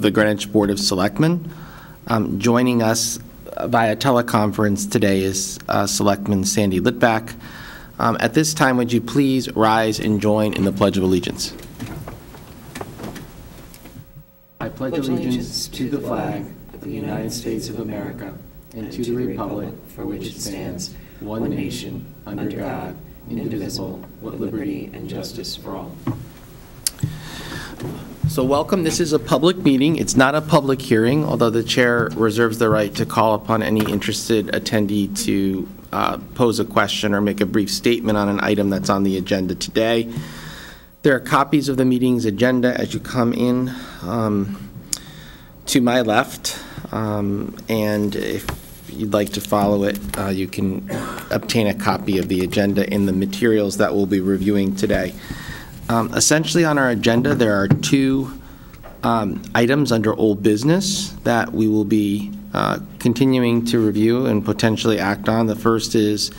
the Greenwich Board of Selectmen. Um, Joining us via teleconference today is uh, Selectman Sandy Litvack. Um, At this time, would you please rise and join in the Pledge of Allegiance? I pledge allegiance to the flag of the United States of America and to the republic for which it stands, one nation, under God, indivisible, with liberty and justice for all. So welcome, this is a public meeting, it's not a public hearing, although the chair reserves the right to call upon any interested attendee to uh, pose a question or make a brief statement on an item that's on the agenda today. There are copies of the meeting's agenda as you come in um, to my left, um, and if you'd like to follow it, uh, you can obtain a copy of the agenda in the materials that we'll be reviewing today. Um, Essentially, on our agenda, there are two um, items under old business that we will be uh, continuing to review and potentially act on. The first is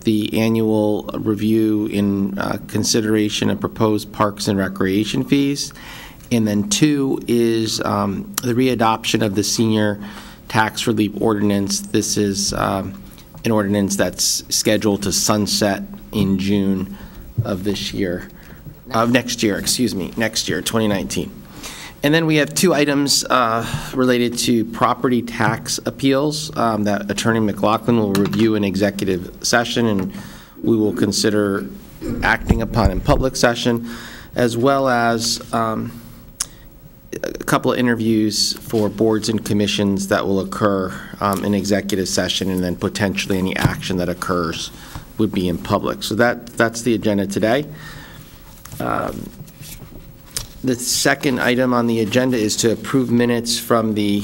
the annual review in uh, consideration of proposed parks and recreation fees. And then two is um, the readoption of the senior tax relief ordinance. This is um, an ordinance that's scheduled to sunset in June of this year of next year, excuse me, next year, 2019. And then we have two items uh, related to property tax appeals um, that Attorney McLaughlin will review in executive session, and we will consider acting upon in public session, as well as um, a couple of interviews for boards and commissions that will occur um, in executive session, and then potentially any action that occurs would be in public. So that, that's the agenda today. Um, The second item on the agenda is to approve minutes from the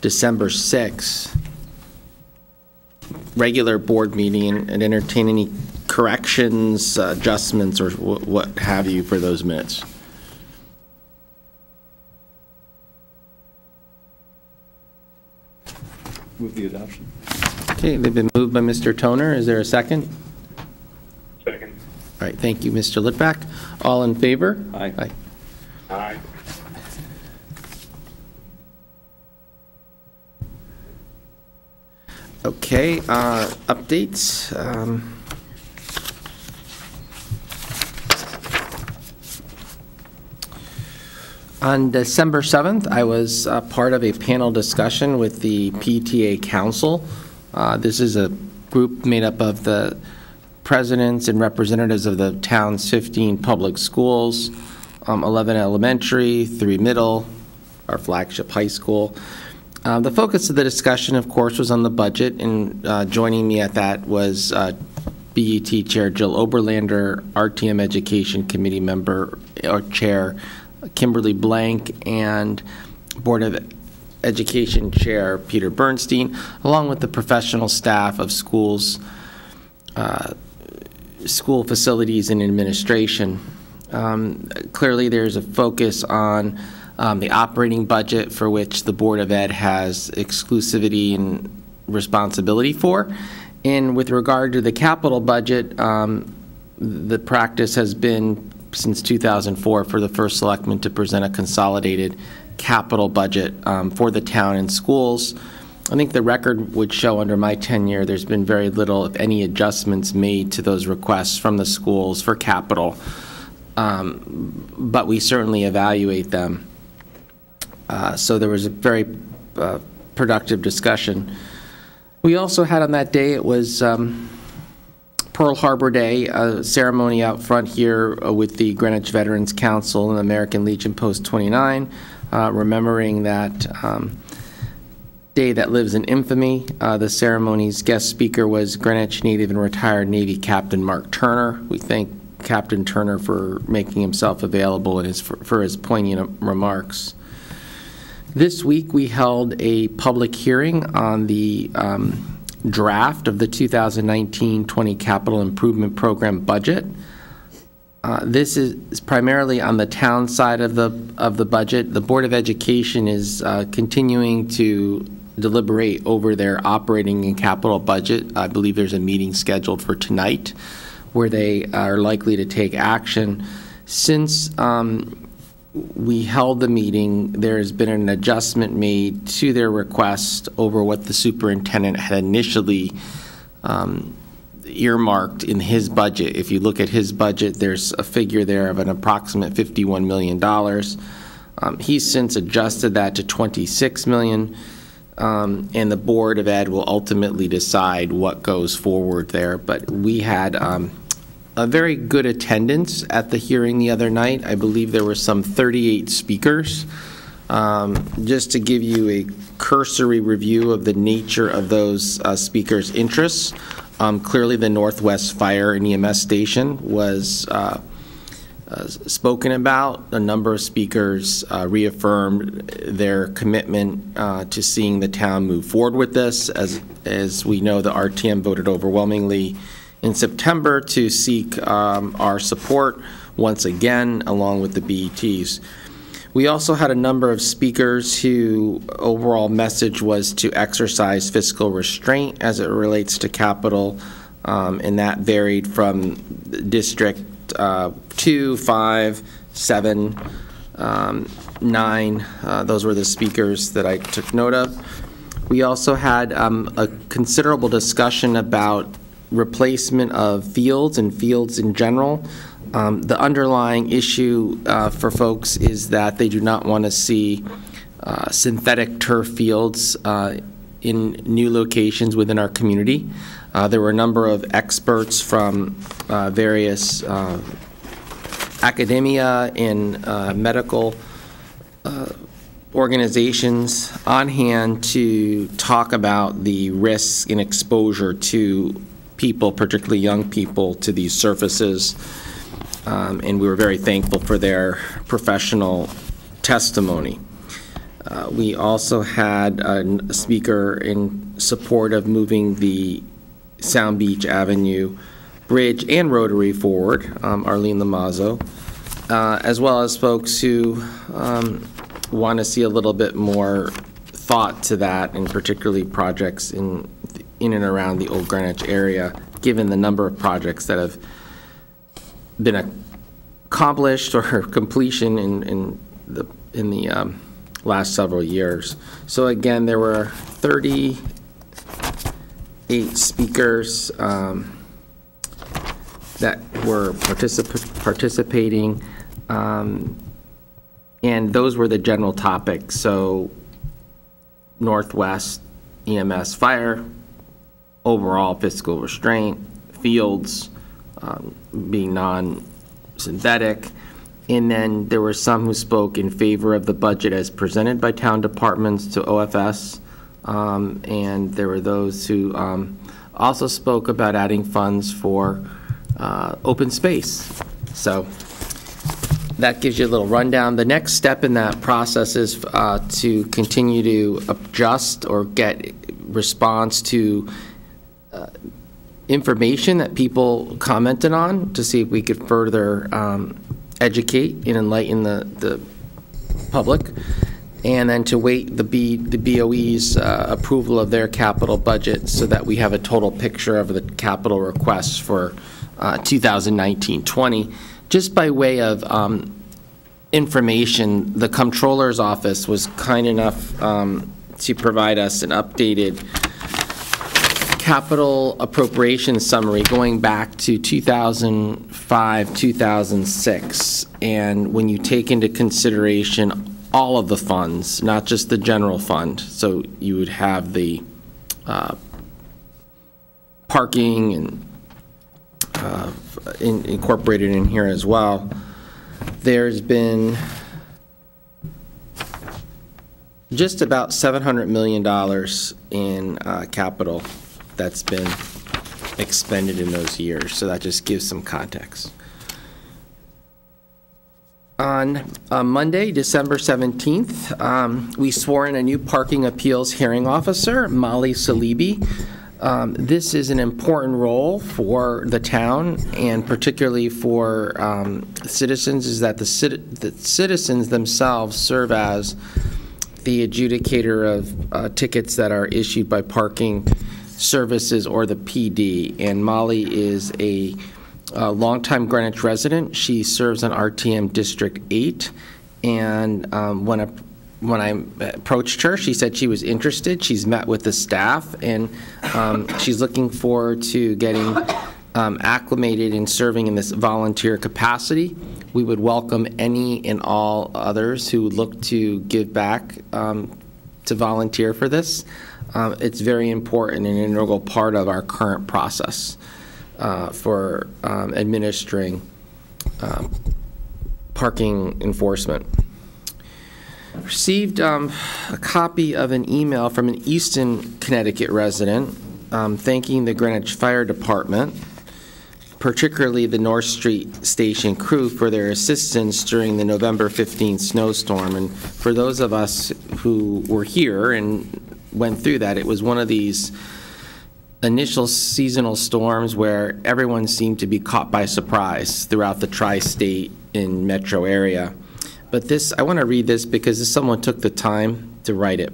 December 6th regular board meeting and entertain any corrections, uh, adjustments, or wh- what have you for those minutes. Move the adoption. Okay, they've been moved by Mr. Toner. Is there a second? Second. All right, thank you, Mr. Litvack. All in favor? Aye. Aye. Aye. Okay, uh, updates. um, On December 7th, I was uh, part of a panel discussion with the PTA Council. Uh, This is a group made up of the presidents and representatives of the town's 15 public schools, um, 11 elementary, three middle, our flagship high school. Uh, The focus of the discussion, of course, was on the budget, and uh, joining me at that was uh, BET Chair Jill Oberlander, RTM Education Committee member, or Chair Kimberly Blank, and Board of Education Chair Peter Bernstein, along with the professional staff of schools, uh, school facilities and administration. Um, Clearly, there's a focus on um, the operating budget for which the Board of Ed has exclusivity and responsibility for. And with regard to the capital budget, um, the practice has been since 2004 for the first selectman to present a consolidated capital budget um, for the town and schools. I think the record would show under my tenure, there's been very little, if any, adjustments made to those requests from the schools for capital. Um, But we certainly evaluate them. Uh, So there was a very uh, productive discussion. We also had on that day, it was um, Pearl Harbor Day, a ceremony out front here uh, with the Greenwich Veterans Council and American Legion Post 29, uh, remembering that um, day that lives in infamy. Uh, The ceremony's guest speaker was Greenwich native and retired Navy Captain Mark Turner. We thank Captain Turner for making himself available and his, for his poignant remarks. This week, we held a public hearing on the um, draft of the 2019-20 Capital Improvement Program budget. Uh, This is primarily on the town side of the, of the budget. The Board of Education is uh, continuing to deliberate over their operating and capital budget. I believe there's a meeting scheduled for tonight where they are likely to take action. Since um, we held the meeting, there has been an adjustment made to their request over what the superintendent had initially um, earmarked in his budget. If you look at his budget, there's a figure there of an approximate $51 million. Um, He's since adjusted that to 26 million, um, and the Board of Ed will ultimately decide what goes forward there. But we had um, a very good attendance at the hearing the other night. I believe there were some 38 speakers. Um, Just to give you a cursory review of the nature of those uh, speakers' interests, um, clearly the Northwest Fire and EMS Station was uh, uh, spoken about. A number of speakers uh, reaffirmed their commitment uh, to seeing the town move forward with this. As, as we know, the RTM voted overwhelmingly in September to seek um, our support once again, along with the BETs. We also had a number of speakers who overall message was to exercise fiscal restraint as it relates to capital, um, and that varied from District uh, 2, 5, 7, um, 9. Uh, Those were the speakers that I took note of. We also had um, a considerable discussion about replacement of fields and fields in general. Um, The underlying issue uh, for folks is that they do not want to see uh, synthetic turf fields uh, in new locations within our community. Uh, There were a number of experts from uh, various uh, academia and uh, medical uh, organizations on hand to talk about the risks and exposure to people, particularly young people, to these surfaces. Um, And we were very thankful for their professional testimony. Uh, We also had a speaker in support of moving the Sound Beach Avenue Bridge and Rotary forward, um, Arlene Lamazzo, uh, as well as folks who want to see a little bit more thought to that, and particularly projects in, in and around the Old Greenwich area, given the number of projects that have been accomplished or completion in, in the, in the um, last several years. So again, there were 38 speakers um, that were particip- participating, um, and those were the general topics. So Northwest EMS fire, overall fiscal restraint, fields um, being non-synthetic, and then there were some who spoke in favor of the budget as presented by town departments to OFS, um, and there were those who um, also spoke about adding funds for uh, open space. So that gives you a little rundown. The next step in that process is uh, to continue to adjust or get response to uh, information that people commented on to see if we could further um, educate and enlighten the, the public. And then to wait the B, the BOE's uh, approval of their capital budget so that we have a total picture of the capital requests for uh, 2019-20. Just by way of um, information, the comptroller's office was kind enough um, to provide us an updated capital appropriation summary going back to 2005, 2006. And when you take into consideration all of the funds, not just the general fund, so you would have the uh, parking and uh, in- incorporated in here as well. There's been just about $700 million in uh, capital that's been expended in those years, so that just gives some context. On uh, Monday, December 17th, um, we swore in a new parking appeals hearing officer, Molly Salibi. Um, This is an important role for the town, and particularly for um, citizens, is that the citi- the citizens themselves serve as the adjudicator of uh, tickets that are issued by parking services or the PD. And Molly is a uh, longtime Greenwich resident. She serves on RTM District 8, And um, when I, when I approached her, she said she was interested. She's met with the staff, and um, she's looking forward to getting um, acclimated and serving in this volunteer capacity. We would welcome any and all others who look to give back um, to volunteer for this. Um, It's very important and integral part of our current process uh, for um, administering um, parking enforcement. Received um, a copy of an email from an Easton, Connecticut resident um, thanking the Greenwich Fire Department, particularly the North Street Station crew, for their assistance during the November 15th snowstorm. And for those of us who were here and went through that, it was one of these initial seasonal storms where everyone seemed to be caught by surprise throughout the tri-state and metro area. But this, I want to read this because someone took the time to write it,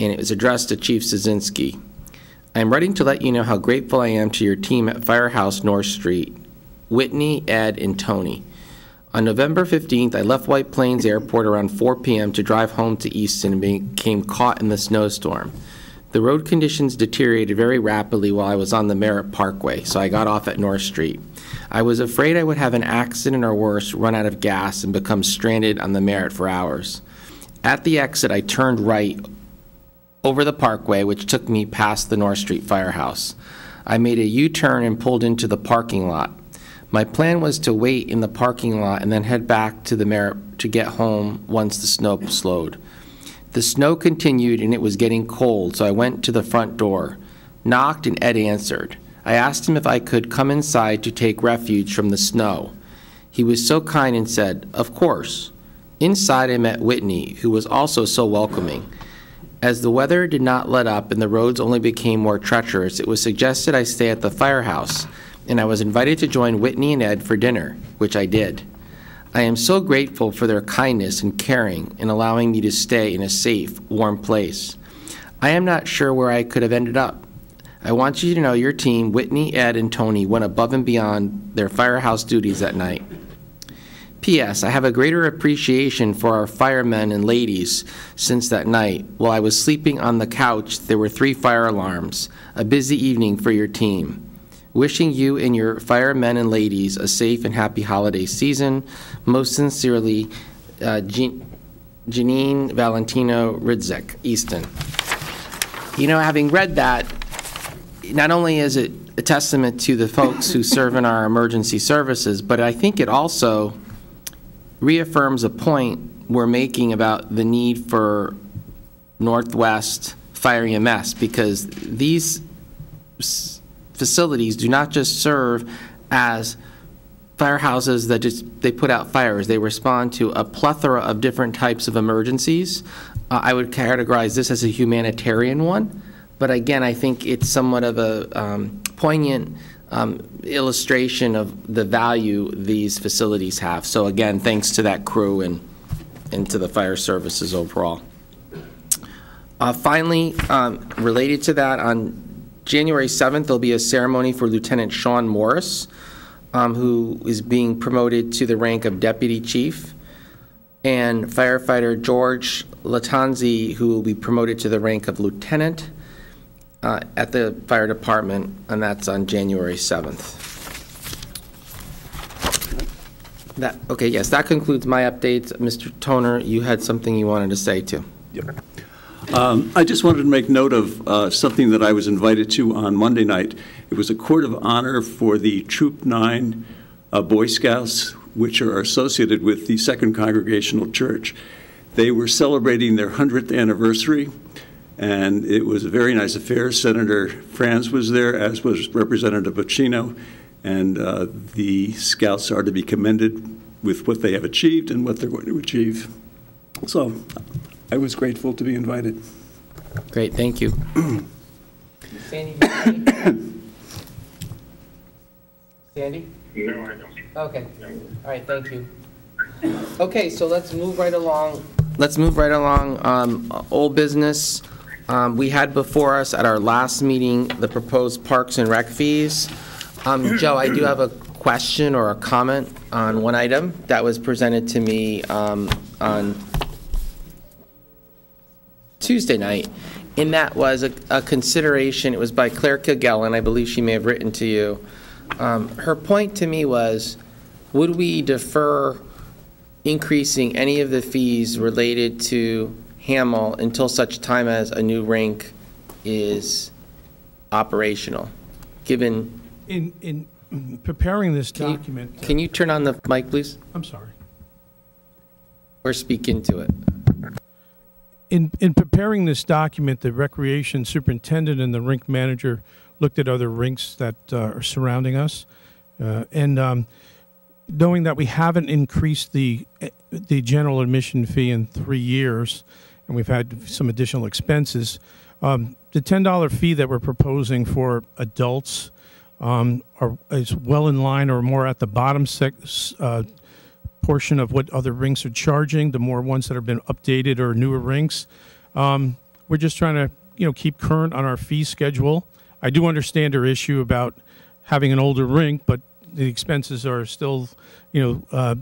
and it was addressed to Chief Szynski. I am writing to let you know how grateful I am to your team at Firehouse North Street, Whitney, Ed, and Tony. On November 15th, I left White Plains Airport around 4 p.m. to drive home to Easton and became caught in the snowstorm. The road conditions deteriorated very rapidly while I was on the Merritt Parkway, so I got off at North Street. I was afraid I would have an accident or worse, run out of gas, and become stranded on the Merritt for hours. At the exit, I turned right over the parkway, which took me past the North Street Firehouse. I made a U-turn and pulled into the parking lot. My plan was to wait in the parking lot and then head back to the Merritt to get home once the snow slowed. The snow continued and it was getting cold, so I went to the front door, knocked, and Ed answered. I asked him if I could come inside to take refuge from the snow. He was so kind and said, Of course. Inside, I met Whitney, who was also so welcoming. As the weather did not let up and the roads only became more treacherous, it was suggested I stay at the firehouse, and I was invited to join Whitney and Ed for dinner, which I did. I am so grateful for their kindness and caring in allowing me to stay in a safe, warm place. I am not sure where I could have ended up. I want you to know your team, Whitney, Ed, and Tony, went above and beyond their firehouse duties that night. P.S. I have a greater appreciation for our firemen and ladies since that night. While I was sleeping on the couch, there were three fire alarms. A busy evening for your team. Wishing you and your firemen and ladies a safe and happy holiday season. Most sincerely, uh, Jean- Janine Valentino Ridzik, Easton. You know, having read that, not only is it a testament to the folks who serve in our emergency services, but I think it also reaffirms a point we're making about the need for Northwest Fire EMS, because these facilities do not just serve as firehouses that just, they put out fires. They respond to a plethora of different types of emergencies. Uh, I would categorize this as a humanitarian one, but again, I think it's somewhat of a um, poignant um, illustration of the value these facilities have. So again, thanks to that crew and, and to the fire services overall. Uh, Finally, um, related to that, on January 7th, there'll be a ceremony for Lieutenant Sean Morris, um, who is being promoted to the rank of Deputy Chief, and firefighter George Latanzi, who will be promoted to the rank of Lieutenant uh, at the fire department, and that's on January 7th. That, okay, yes, that concludes my updates. Mr. Toner, you had something you wanted to say, too. Um, I just wanted to make note of uh, something that I was invited to on Monday night. It was a court of honor for the Troop 9 uh, Boy Scouts, which are associated with the Second Congregational Church. They were celebrating their 100th anniversary, and it was a very nice affair. Senator Frantz was there, as was Representative Bocchino, and uh, the Scouts are to be commended with what they have achieved and what they're going to achieve. So I was grateful to be invited. Great, thank you. Sandy? do you have any? Sandy? No, I don't. Okay, No. all right, thank you. Okay, so let's move right along. Let's move right along. Um, Old business, um, we had before us at our last meeting, the proposed parks and rec fees. Um, Joe, I do have a question or a comment on one item that was presented to me um, on Tuesday night, and that was a, a consideration, it was by Claire Kilgallen, I believe she may have written to you. Um, Her point to me was, would we defer increasing any of the fees related to Hamill until such time as a new rink is operational? Given, In, in preparing this Can you- document, can you turn on the mic, please? I'm sorry. Or speak into it? In, in preparing this document, the recreation superintendent and the rink manager looked at other rinks that uh, are surrounding us. Uh, And um, knowing that we haven't increased the, the general admission fee in three years, and we've had some additional expenses, um, the $10 fee that we're proposing for adults um, are, is well in line or more at the bottom sec, uh, portion of what other rinks are charging, the more ones that have been updated or newer rinks. Um, we're just trying to, you know, keep current on our fee schedule. I do understand her issue about having an older rink, but the expenses are still, you know, uh,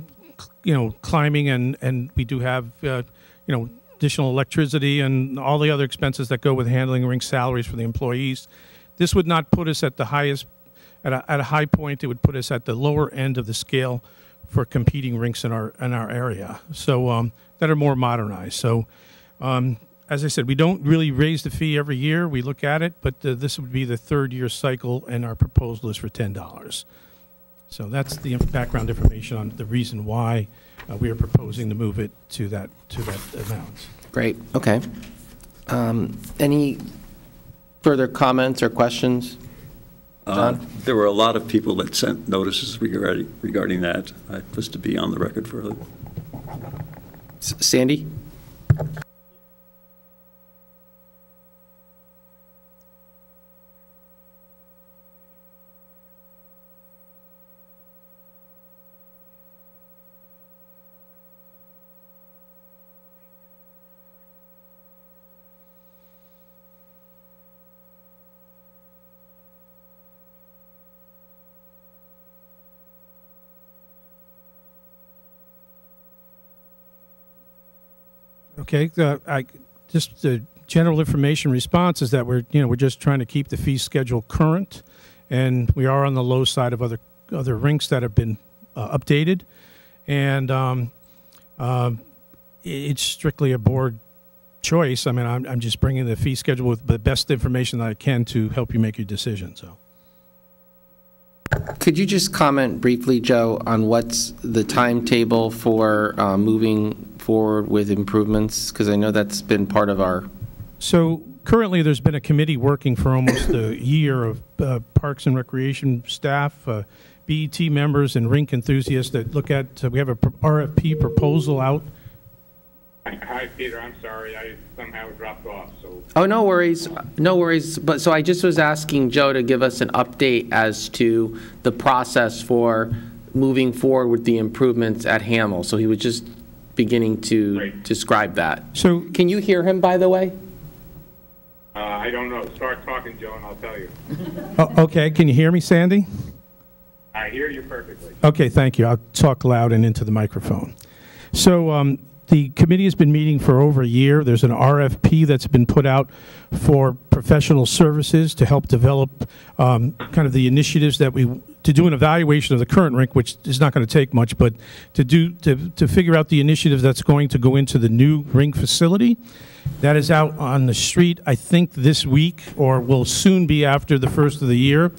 you know, climbing, and and we do have, uh, you know, additional electricity and all the other expenses that go with handling rink salaries for the employees. This would not put us at the highest, at a, at a high point. It would put us at the lower end of the scale for competing rinks in our in our area. So um, that are more modernized. So. Um, as I said, we don't really raise the fee every year. We look at it, but uh, this would be the third year cycle, and our proposal is for ten dollars. So that's the background information on the reason why uh, we are proposing to move it to that to that amount. Great, okay. Um, Any further comments or questions? Uh, John? There were a lot of people that sent notices regarding, regarding that. I was to be on the record for it. S- Sandy? Okay, uh, I, just the general information response is that we're, you know, we're just trying to keep the fee schedule current, and we are on the low side of other, other rinks that have been uh, updated, and um, i- it's strictly a board choice. I mean, I'm, I'm just bringing the fee schedule with the best information that I can to help you make your decision, so. Could you just comment briefly, Joe, on what's the timetable for uh, moving forward with improvements? Because I know that's been part of our, So currently, there's been a committee working for almost a year of uh, Parks and Recreation staff, uh, BET members, and rink enthusiasts that look at, uh, we have a RFP proposal out. Hi, Peter, I'm sorry, I somehow dropped off, so oh, no worries, no worries. But, so I just was asking Joe to give us an update as to the process for moving forward with the improvements at Hamill. So he was just beginning to Right. describe that. So, Can you hear him, by the way? uh, I don't know. Start talking, Joe, and I'll tell you. o- okay, can you hear me, Sandy? I hear you perfectly. Okay, thank you. I'll talk loud and into the microphone. So, um, the committee has been meeting for over a year. There's an RFP that's been put out for professional services to help develop um, kind of the initiatives that we to do an evaluation of the current rink, which is not going to take much, but to do to to figure out the initiative that's going to go into the new rink facility. That is out on the street, I think, this week, or will soon be after the first of the year.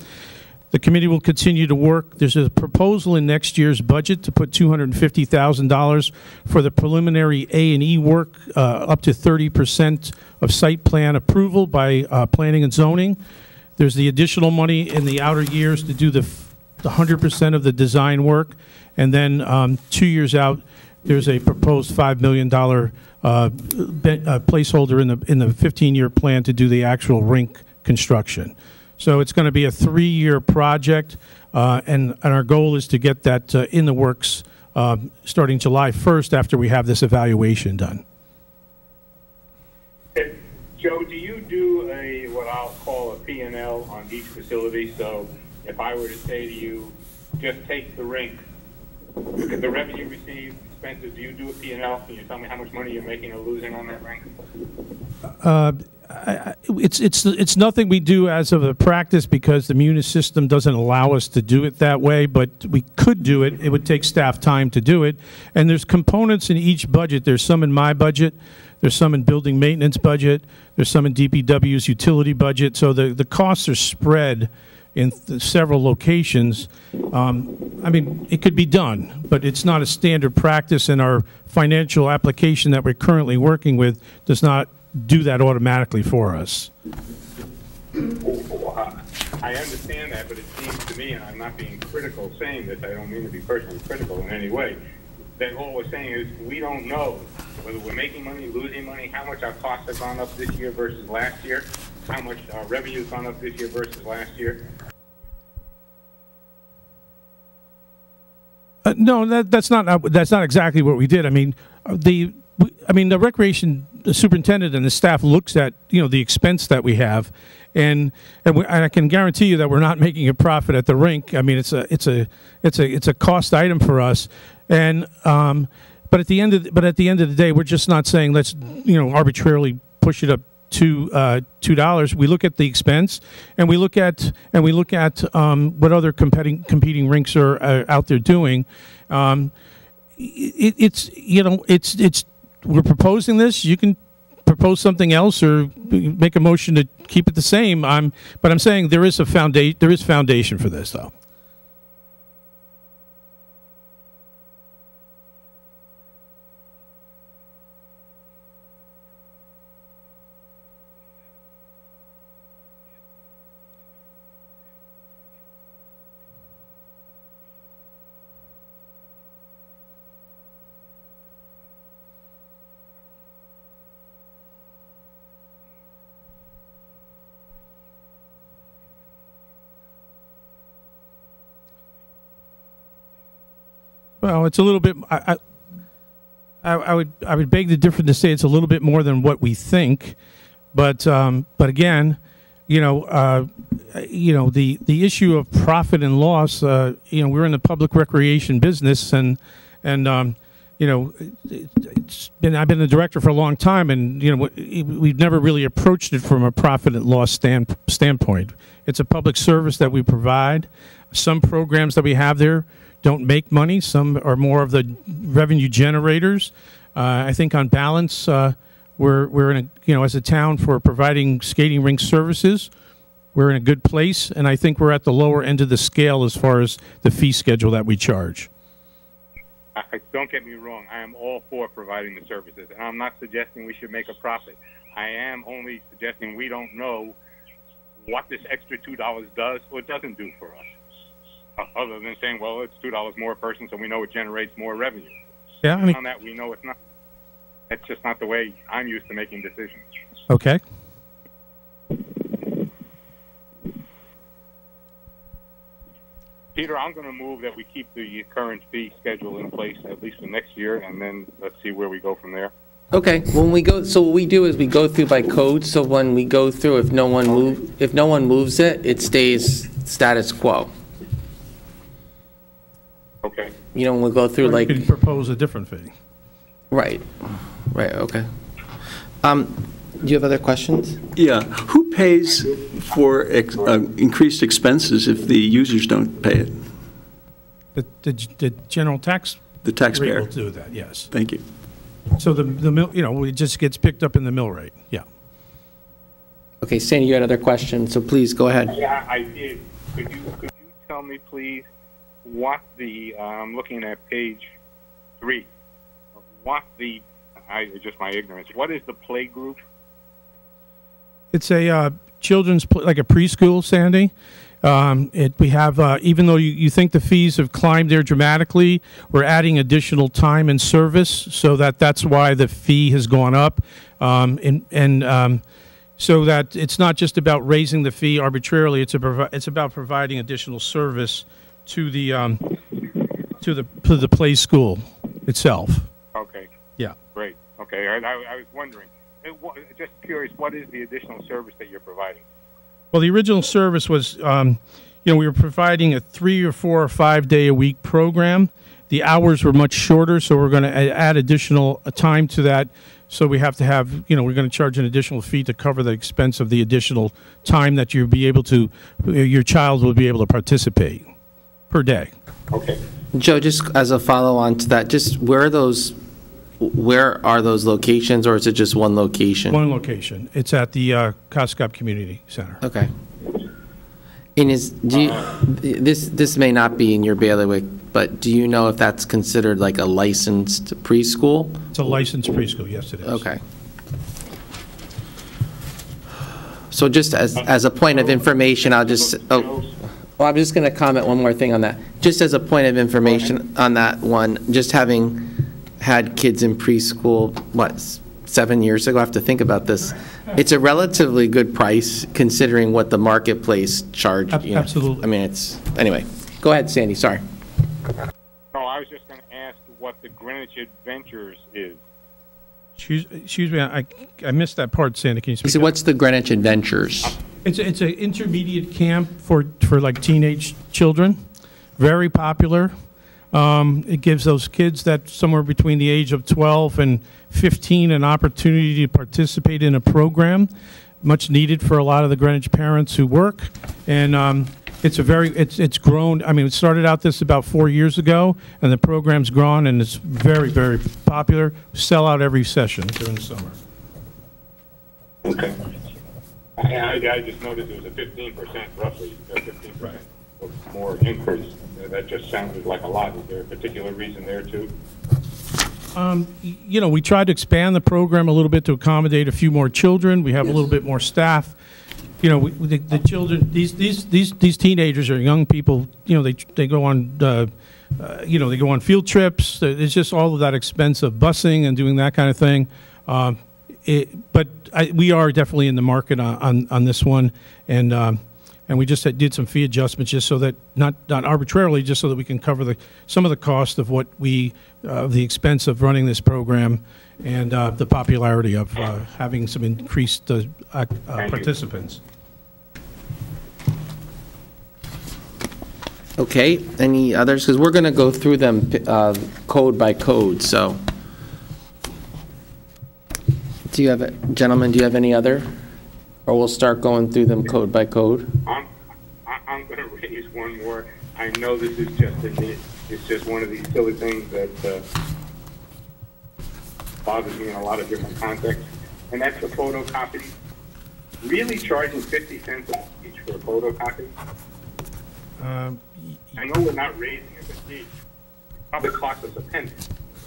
The committee will continue to work. There's a proposal in next year's budget to put $250,000 for the preliminary A and E work, uh, up to 30% of site plan approval by uh, planning and zoning. There's the additional money in the outer years to do the 100% of the design work. And then um, two years out, there's a proposed $5 million uh, uh, placeholder in the, in the 15-year plan to do the actual rink construction. So it's going to be a three-year project, uh, and, and our goal is to get that uh, in the works uh, starting July 1st after we have this evaluation done. Joe, do you do a, what I'll call a P&L on each facility? So if I were to say to you, just take the rink, the revenue received, expenses, do you do a P and L? Can you tell me how much money you're making or losing on that rink? Uh, it's, it's, it's nothing we do as of a practice because the Munis system doesn't allow us to do it that way, but we could do it. It would take staff time to do it. And there's components in each budget. There's some in my budget, there's some in building maintenance budget, there's some in DPW's utility budget. So the, the costs are spread in several locations. Um, I mean, it could be done, but it's not a standard practice, and our financial application that we're currently working with does not do that automatically for us. I understand that, but it seems to me, and I'm not being critical saying this, I don't mean to be personally critical in any way, that all we're saying is, we don't know whether we're making money, losing money, how much our costs have gone up this year versus last year, how much our revenue's gone up this year versus last year. Uh, no, that, that's not uh, that's not exactly what we did. I mean, uh, the I mean the recreation superintendent and the staff looks at you know the expense that we have, and and, we, and I can guarantee you that we're not making a profit at the rink. I mean, it's a it's a it's a it's a cost item for us, and um, but at the end of the, but at the end of the day, we're just not saying let's you know arbitrarily push it up to uh, two dollars. We look at the expense, and we look at and we look at um, what other competing competing rinks are uh, out there doing. Um, it, it's you know it's it's we're proposing this. You can propose something else or make a motion to keep it the same. I'm but I'm saying there is a foundation. There is foundation for this though. Well, it's a little bit. I, I, I would I would beg the difference to say it's a little bit more than what we think, but um, but again, you know, uh, you know the the issue of profit and loss. Uh, you know, we're in the public recreation business, and and um, you know, it, it's been I've been the director for a long time, and you know, we- we've never really approached it from a profit and loss stand, standpoint. It's a public service that we provide. Some programs that we have there don't make money. Some are more of the revenue generators. Uh, I think on balance, uh, we're we're in a you know as a town for providing skating rink services. We're in a good place, and I think we're at the lower end of the scale as far as the fee schedule that we charge. I, don't get me wrong, I am all for providing the services, and I'm not suggesting we should make a profit. I am only suggesting we don't know what this extra two dollars does or doesn't do for us. Uh, Other than saying, well, it's two dollars more a person, so we know it generates more revenue. Yeah, I mean, On that, we know it's not. That's just not the way I'm used to making decisions. okay. Peter, I'm going to move that we keep the current fee schedule in place at least for next year, and then let's see where we go from there. Okay, when we go, so what we do is we go through by code, so when we go through, if no one move, if no one moves it, it stays status quo. Okay. You know, when we go through Or like, you could propose a different fee. right, right, okay. Um, do you have other questions? Yeah, who pays for ex- uh, increased expenses if the users don't pay it? The, the, the general tax The rate taxpayer? will do that. Yes. Thank you. So the the mill, you know, it just gets picked up in the mill rate. Yeah. Okay, Sandy, you had other questions, so please, go ahead. Yeah, I did. Could you, could you tell me, please, what the, uh, I'm looking at page three, what the, I, just my ignorance, what is the play group? It's a uh, children's like a preschool, Sandy. Um, it, we have uh, even though you, you think the fees have climbed there dramatically, we're adding additional time and service, so that that's why the fee has gone up, um, and and um, so that it's not just about raising the fee arbitrarily. It's a it's about providing additional service to the um, to the to the play school itself. Okay, Yeah. great. Okay, I, I, I was wondering, Eh, just curious, what is the additional service that you're providing? Well, the original service was, um, you know, we were providing a three or four or five day a week program. the hours were much shorter, so we're going to add additional uh, time to that. So we have to have, you know, we're going to charge an additional fee to cover the expense of the additional time that you'll be able to, your child will be able to participate per day. Okay. Joe, just as a follow-on to that, just where are those, where are those locations, or is it just one location? One location. It's at the uh, Cos Cob Community Center. Okay. And is, do you, this, this may not be in your bailiwick, but do you know if that's considered like a licensed preschool? It's a licensed preschool, yes, it is. Okay. So just as, as a point of information, I'll just, oh, well, I'm just going to comment one more thing on that. Just as a point of information on that one, just having had kids in preschool, what, seven years ago, I have to think about this. It's a relatively good price considering what the marketplace charged. Ab- you know. absolutely. I mean, it's, anyway, go ahead, Sandy, sorry. No, I was just going to ask what the Greenwich Adventures is. Excuse, excuse me, I, I missed that part, Sandy. Can you speak So what's the Greenwich Adventures? It's it's an intermediate camp for for like teenage children, very popular. Um, it gives those kids that somewhere between the age of 12 and 15 an opportunity to participate in a program, much needed for a lot of the Greenwich parents who work. And um, it's a very it's it's grown. I mean, it started out this about four years ago, and the program's grown and it's very very popular. Sell out every session during the summer. Okay. I, I I just noticed it was a fifteen percent roughly, a fifteen percent or more increase. That just sounded like a lot. Is there a particular reason there too? Um, You know, we tried to expand the program a little bit to accommodate a few more children. We have a little bit more staff. You know, we- the, the children, these, these, these, these teenagers are young people, you know, they, they go on, uh, uh, you know, they go on field trips. It's just all of that expense of busing and doing that kind of thing. Um, it, but I, we are definitely in the market on, on, on this one. And, um, and we just did some fee adjustments just so that, not, not arbitrarily, just so that we can cover the, some of the cost of what we, uh, the expense of running this program and uh, the popularity of uh, having some increased uh, uh, you. participants. Okay, any others? Because we're going to go through them uh, code by code, so. Do you have, a- gentlemen, do you have any other? Or we'll start going through them code by code? I'm, I- I'm going to raise one more. I know this is just a. It's just one of these silly things that uh, bothers me in a lot of different contexts, and that's the photocopy. Really charging 50 cents each for a photocopy? Um, I know we're not raising it, but gee, probably cost us a penny.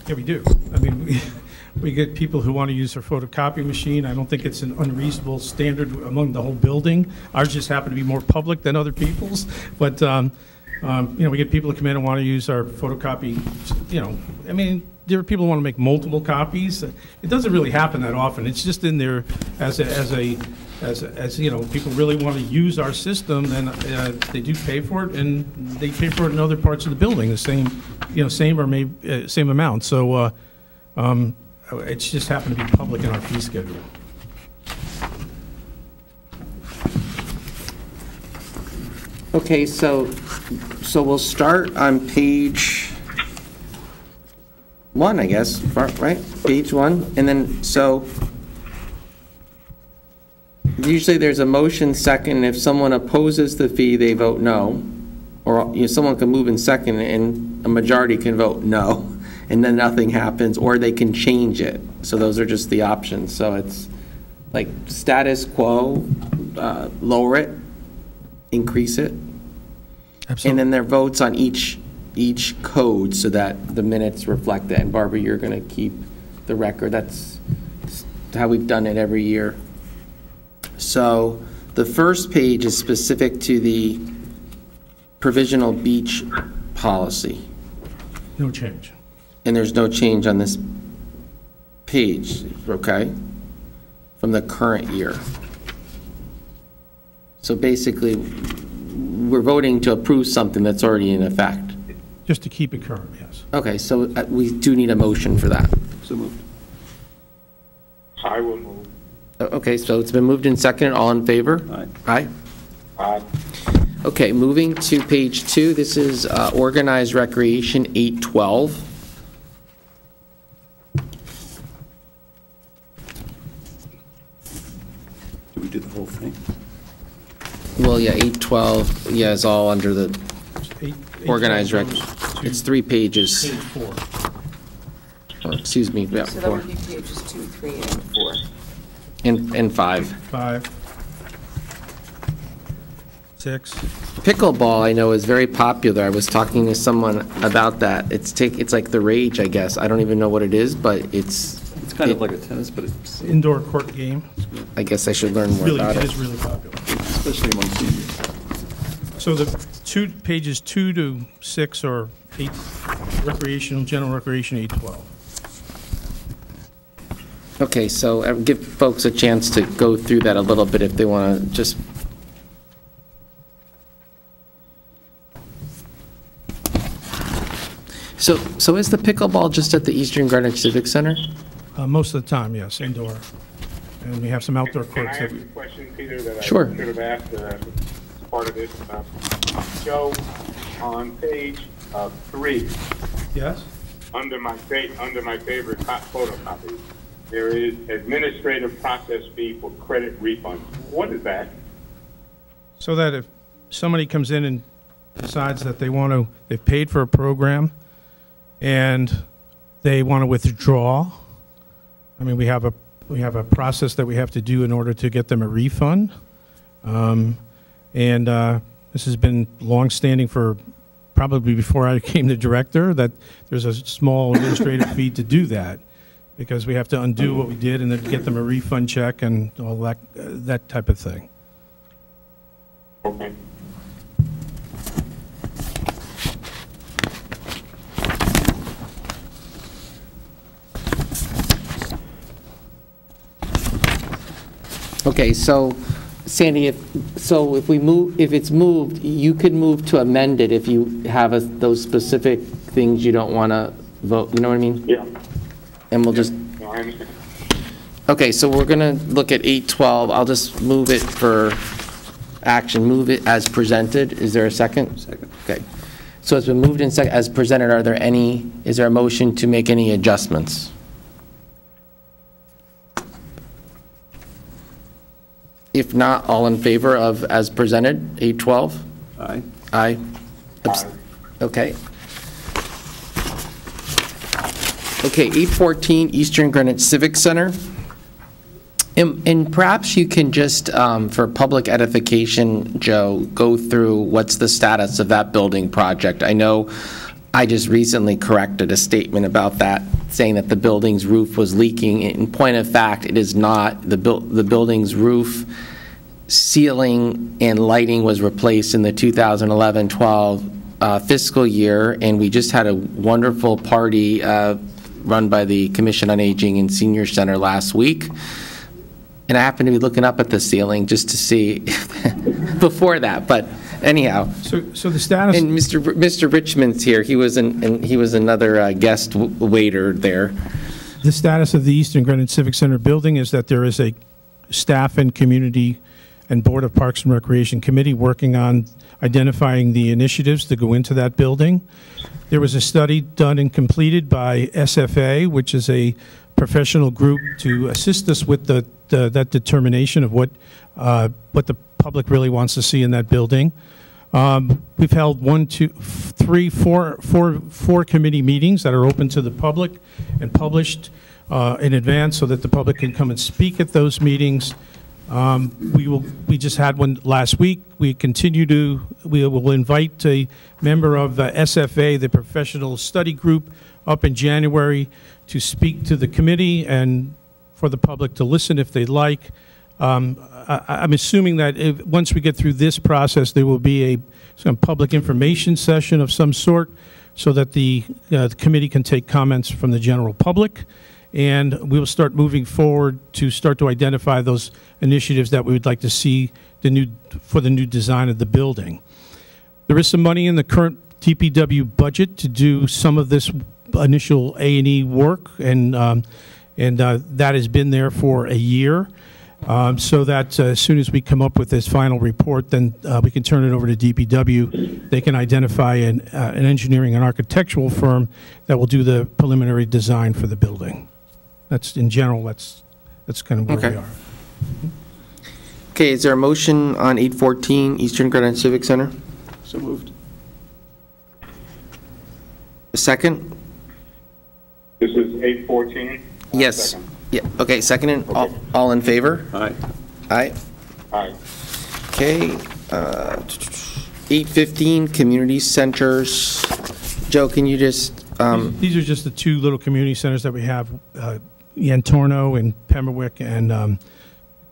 Yeah, we do. I mean, we, we get people who want to use their photocopy machine. I don't think it's an unreasonable standard among the whole building. Ours just happen to be more public than other people's. But, um, um, you know, we get people who come in and want to use our photocopy, you know, I mean, there are people who want to make multiple copies. It doesn't really happen that often. It's just in there as a, as a, as, as, you know, people really want to use our system, then uh, they do pay for it, and they pay for it in other parts of the building, the same, you know, same or maybe, uh, same amount. So, uh, um, it's just happened to be public in our fee schedule. Okay, so, so we'll start on page one, I guess, right? Page one, and then, so usually there's a motion second, if someone opposes the fee, they vote no. Or, you know, someone can move in second and a majority can vote no, and then nothing happens, or they can change it. So those are just the options, so it's like status quo, uh, lower it, increase it. And then their votes on each, each code so that the minutes reflect that. And Barbara, you're going to keep the record. That's how we've done it every year. So the first page is specific to the provisional beach policy. No change. And there's no change on this page, okay? From the current year. So basically, we're voting to approve something that's already in effect. Just to keep it current, yes. Okay, so uh, we do need a motion for that. So moved. I will move. O- Okay, so it's been moved and seconded, all in favor? Aye. Aye? Uh, Okay, moving to page two, this is uh, organized recreation, 812. Do we do the whole thing? Well, yeah, 812, yeah, is all under the Eight- eight organized rec. It's three pages, Page four. or, excuse me, yeah, So that four, would be pages two, three, and four. And, and five. Five. Six. Pickleball, I know, is very popular. I was talking to someone about that. It's take, it's like the rage, I guess. I don't even know what it is, but it's, It's kind of like a tennis, but it's Indoor court game. I guess I should learn more Really, about it it. is really popular. especially among seniors. So the two, pages two to six are eight, recreational, general recreation, eight twelve. Okay, so uh, give folks a chance to go through that a little bit if they want to just. So, so is the pickleball just at the Eastern Greenwich Civic Center? Uh, most of the time, yes, indoor. And we have some outdoor Can courts. I ask that- a question, Peter, that I Sure. should have asked uh, as part of this? Uh, Joe, on page uh, three, Yes? under my fa, under my favorite top photocopy, there is administrative process fee for credit refund. What is that? So that if somebody comes in and decides that they want to, they've paid for a program and they want to withdraw, I mean, we have a, we have a process that we have to do in order to get them a refund. Um, And uh, this has been longstanding for probably before I became the director, that there's a small administrative fee to do that because we have to undo what we did and then get them a refund check and all that, uh, that type of thing. Okay. Okay, so Sandy, if, so if we move, if it's moved, you could move to amend it if you have a- those specific things you don't want to vote, you know what I mean? Yeah. And we'll just, No, I understand. okay, so we're going to look at 812. I'll just move it for action, move it as presented. Is there a second? Second. Okay. So it's been moved and sec, as presented, are there any, is there a motion to make any adjustments? If not, all in favor of as presented, 812? Aye. Aye. Abs- Okay. Okay, 814 Eastern Greenwich Civic Center. And and perhaps you can just, um, for public edification, Joe, go through what's the status of that building project. I know I just recently corrected a statement about that, saying that the building's roof was leaking. In point of fact, it is not. The buil- the building's roof ceiling and lighting was replaced in the 2011-12 uh, fiscal year, and we just had a wonderful party uh, run by the Commission on Aging and Senior Center last week. And I happened to be looking up at the ceiling just to see before that, but anyhow. So, so the status, And Mr. R- Mr. Richmond's here. He was an, and he was another uh, guest waiter there. the status of the Eastern Greenwich Civic Center building is that there is a staff and community and Board of Parks and Recreation Committee working on identifying the initiatives to go into that building. There was a study done and completed by SFA, which is a professional group to assist us with the, the- that determination of what, uh, what the public really wants to see in that building. Um, We've held one, two, three, four, four, four committee meetings that are open to the public and published uh, in advance so that the public can come and speak at those meetings. Um, We will, we just had one last week. We continue to, we will invite a member of the SFA, the Professional Study Group, up in January to speak to the committee and for the public to listen if they'd like. Um, I- I'm assuming that if, once we get through this process, there will be a, some public information session of some sort so that the, uh, the committee can take comments from the general public. And we will start moving forward to start to identify those initiatives that we would like to see the new, for the new design of the building. There is some money in the current DPW budget to do some of this initial A and E work, and um, and uh, that has been there for a year. um, so that uh, as soon as we come up with this final report, then uh, we can turn it over to DPW. They can identify an uh, an engineering and architectural firm that will do the preliminary design for the building. That's, in general, that's, that's kind of where Okay. we are. Okay, is there a motion on 814 Eastern Grand Granite Civic Center? So moved. A second? This is eight fourteen? Yes. Yeah, okay, second, all, all in favor? Aye. Aye. Aye. Okay, uh, 815 Community Centers. Joe, can you just, um, These are just the two little community centers that we have, uh, Yantorno and Pemberwick and um,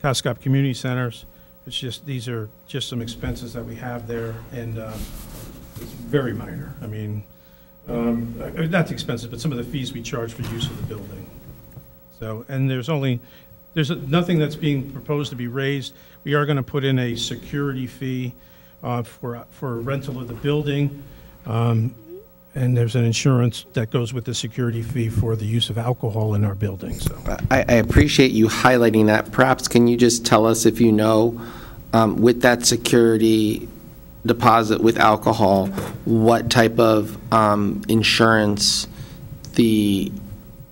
Cos Cob Community Centers. It's just, these are just some expenses that we have there, and um, it's very minor. I mean, um, uh, not the expenses, but some of the fees we charge for use of the building. So, and there's only, there's nothing that's being proposed to be raised. We are going to put in a security fee uh, for, for rental of the building. Um, and there's an insurance that goes with the security fee for the use of alcohol in our building, so. I, I appreciate you highlighting that. Perhaps can you just tell us if you know, um, with that security deposit with alcohol, what type of, um, insurance the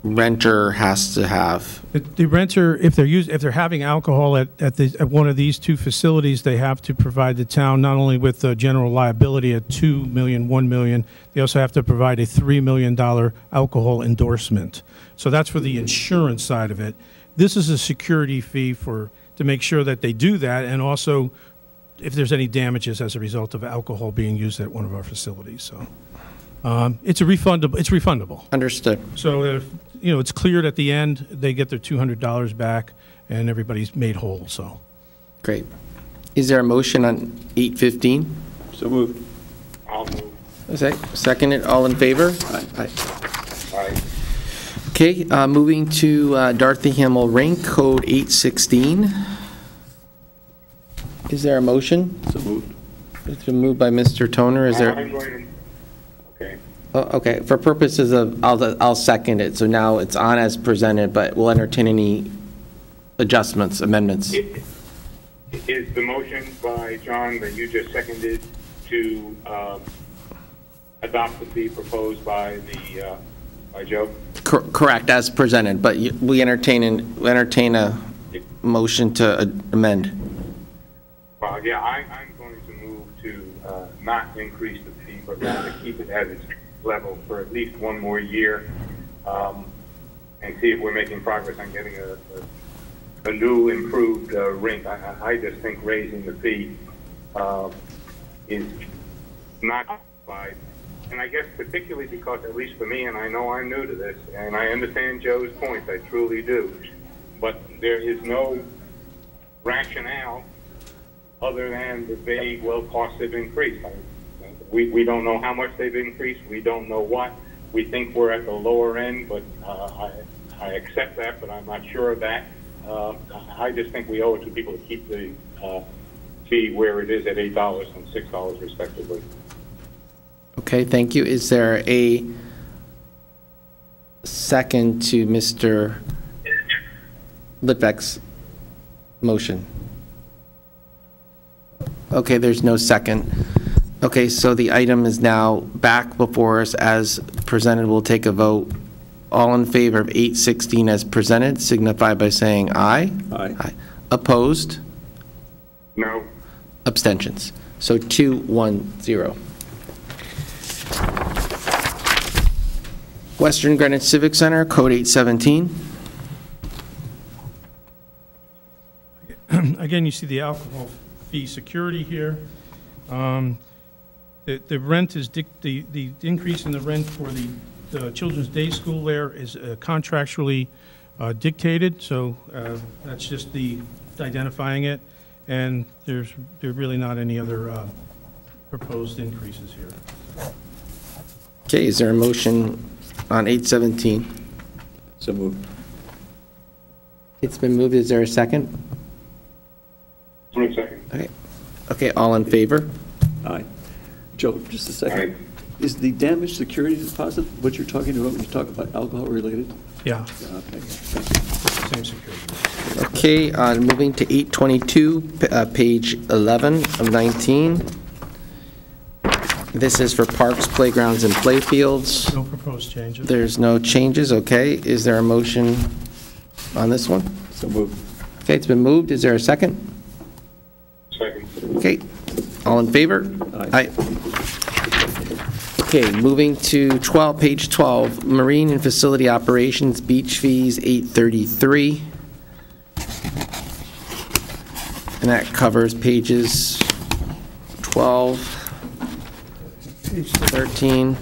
renter has to have? The- The renter, if they're us if they're having alcohol at, at the, at one of these two facilities, they have to provide the town not only with the general liability at two million, one million, they also have to provide a three million dollar alcohol endorsement. So that's for the insurance side of it. This is a security fee for, to make sure that they do that, and also if there's any damages as a result of alcohol being used at one of our facilities, so. Um, it's a refundable, it's refundable. Understood. So if, you know, it's cleared at the end, they get their $200 back, and everybody's made whole, so. Great. Is there a motion on 815? So moved. I'll move. Sec- Second it, all in favor? Aye. Aye. Aye. Okay, uh, moving to uh, Dorothy Hamill Rink, Code 816. Is there a motion? So moved. It's been moved by Mr. Toner, is there? I'm going to, okay. Oh, Okay, for purposes of, I'll, I'll second it, so now it's on as presented, but we'll entertain any adjustments, amendments. Is the motion by John that you just seconded to um, adopt the fee proposed by the, uh, by Joe? Cor- Correct, as presented, but you- we entertain, an- we entertain a motion to amend. Well, yeah, I, I'm going to move to uh, not increase the fee, but rather keep it as its level for at least one more year, um, and see if we're making progress on getting a, a, a new, improved uh, rink. I, I just think raising the fee uh, is not justified, and I guess particularly because, at least for me, and I know I'm new to this, and I understand Joe's point, I truly do, but there is no rationale other than the vague, well, costs have increased. We, we don't know how much they've increased, we don't know what. We think we're at the lower end, but uh, I, I accept that, but I'm not sure of that. Uh, I just think we owe it to people to keep the uh, fee where it is at eight dollars and six dollars respectively. Okay, thank you. Is there a second to Mr. Litvack's motion? Okay, there's no second. Okay, so the item is now back before us as presented. We'll take a vote. All in favor of 816 as presented signify by saying aye. Aye. aye. Opposed? No, Abstentions. So two, one, zero. Western Greenwich Civic Center, Code 817. Again, you see the alcohol fee security here. Um, The the rent is, dic- the the increase in the rent for the the Children's Day School there is uh, contractually uh, dictated, so uh, that's just the identifying it, and there's, there really not any other uh, proposed increases here. Okay, is there a motion on 817? So moved. It's been moved, is there a second? one second. Okay, okay, all in favor? Aye. Joe, just a second. Is the damage security deposit what you're talking about when you talk about alcohol-related? Yeah, Okay. same security. Okay, uh, moving to 822, uh, page 11 of 19. This is for parks, playgrounds, and playfields. No proposed changes. There's no changes, okay. Is there a motion on this one? So moved. Okay, it's been moved. Is there a second? Second. Okay, all in favor? Aye. Okay, moving to 12, page 12, Marine and Facility Operations, beach fees, 833. And that covers pages 12, 13,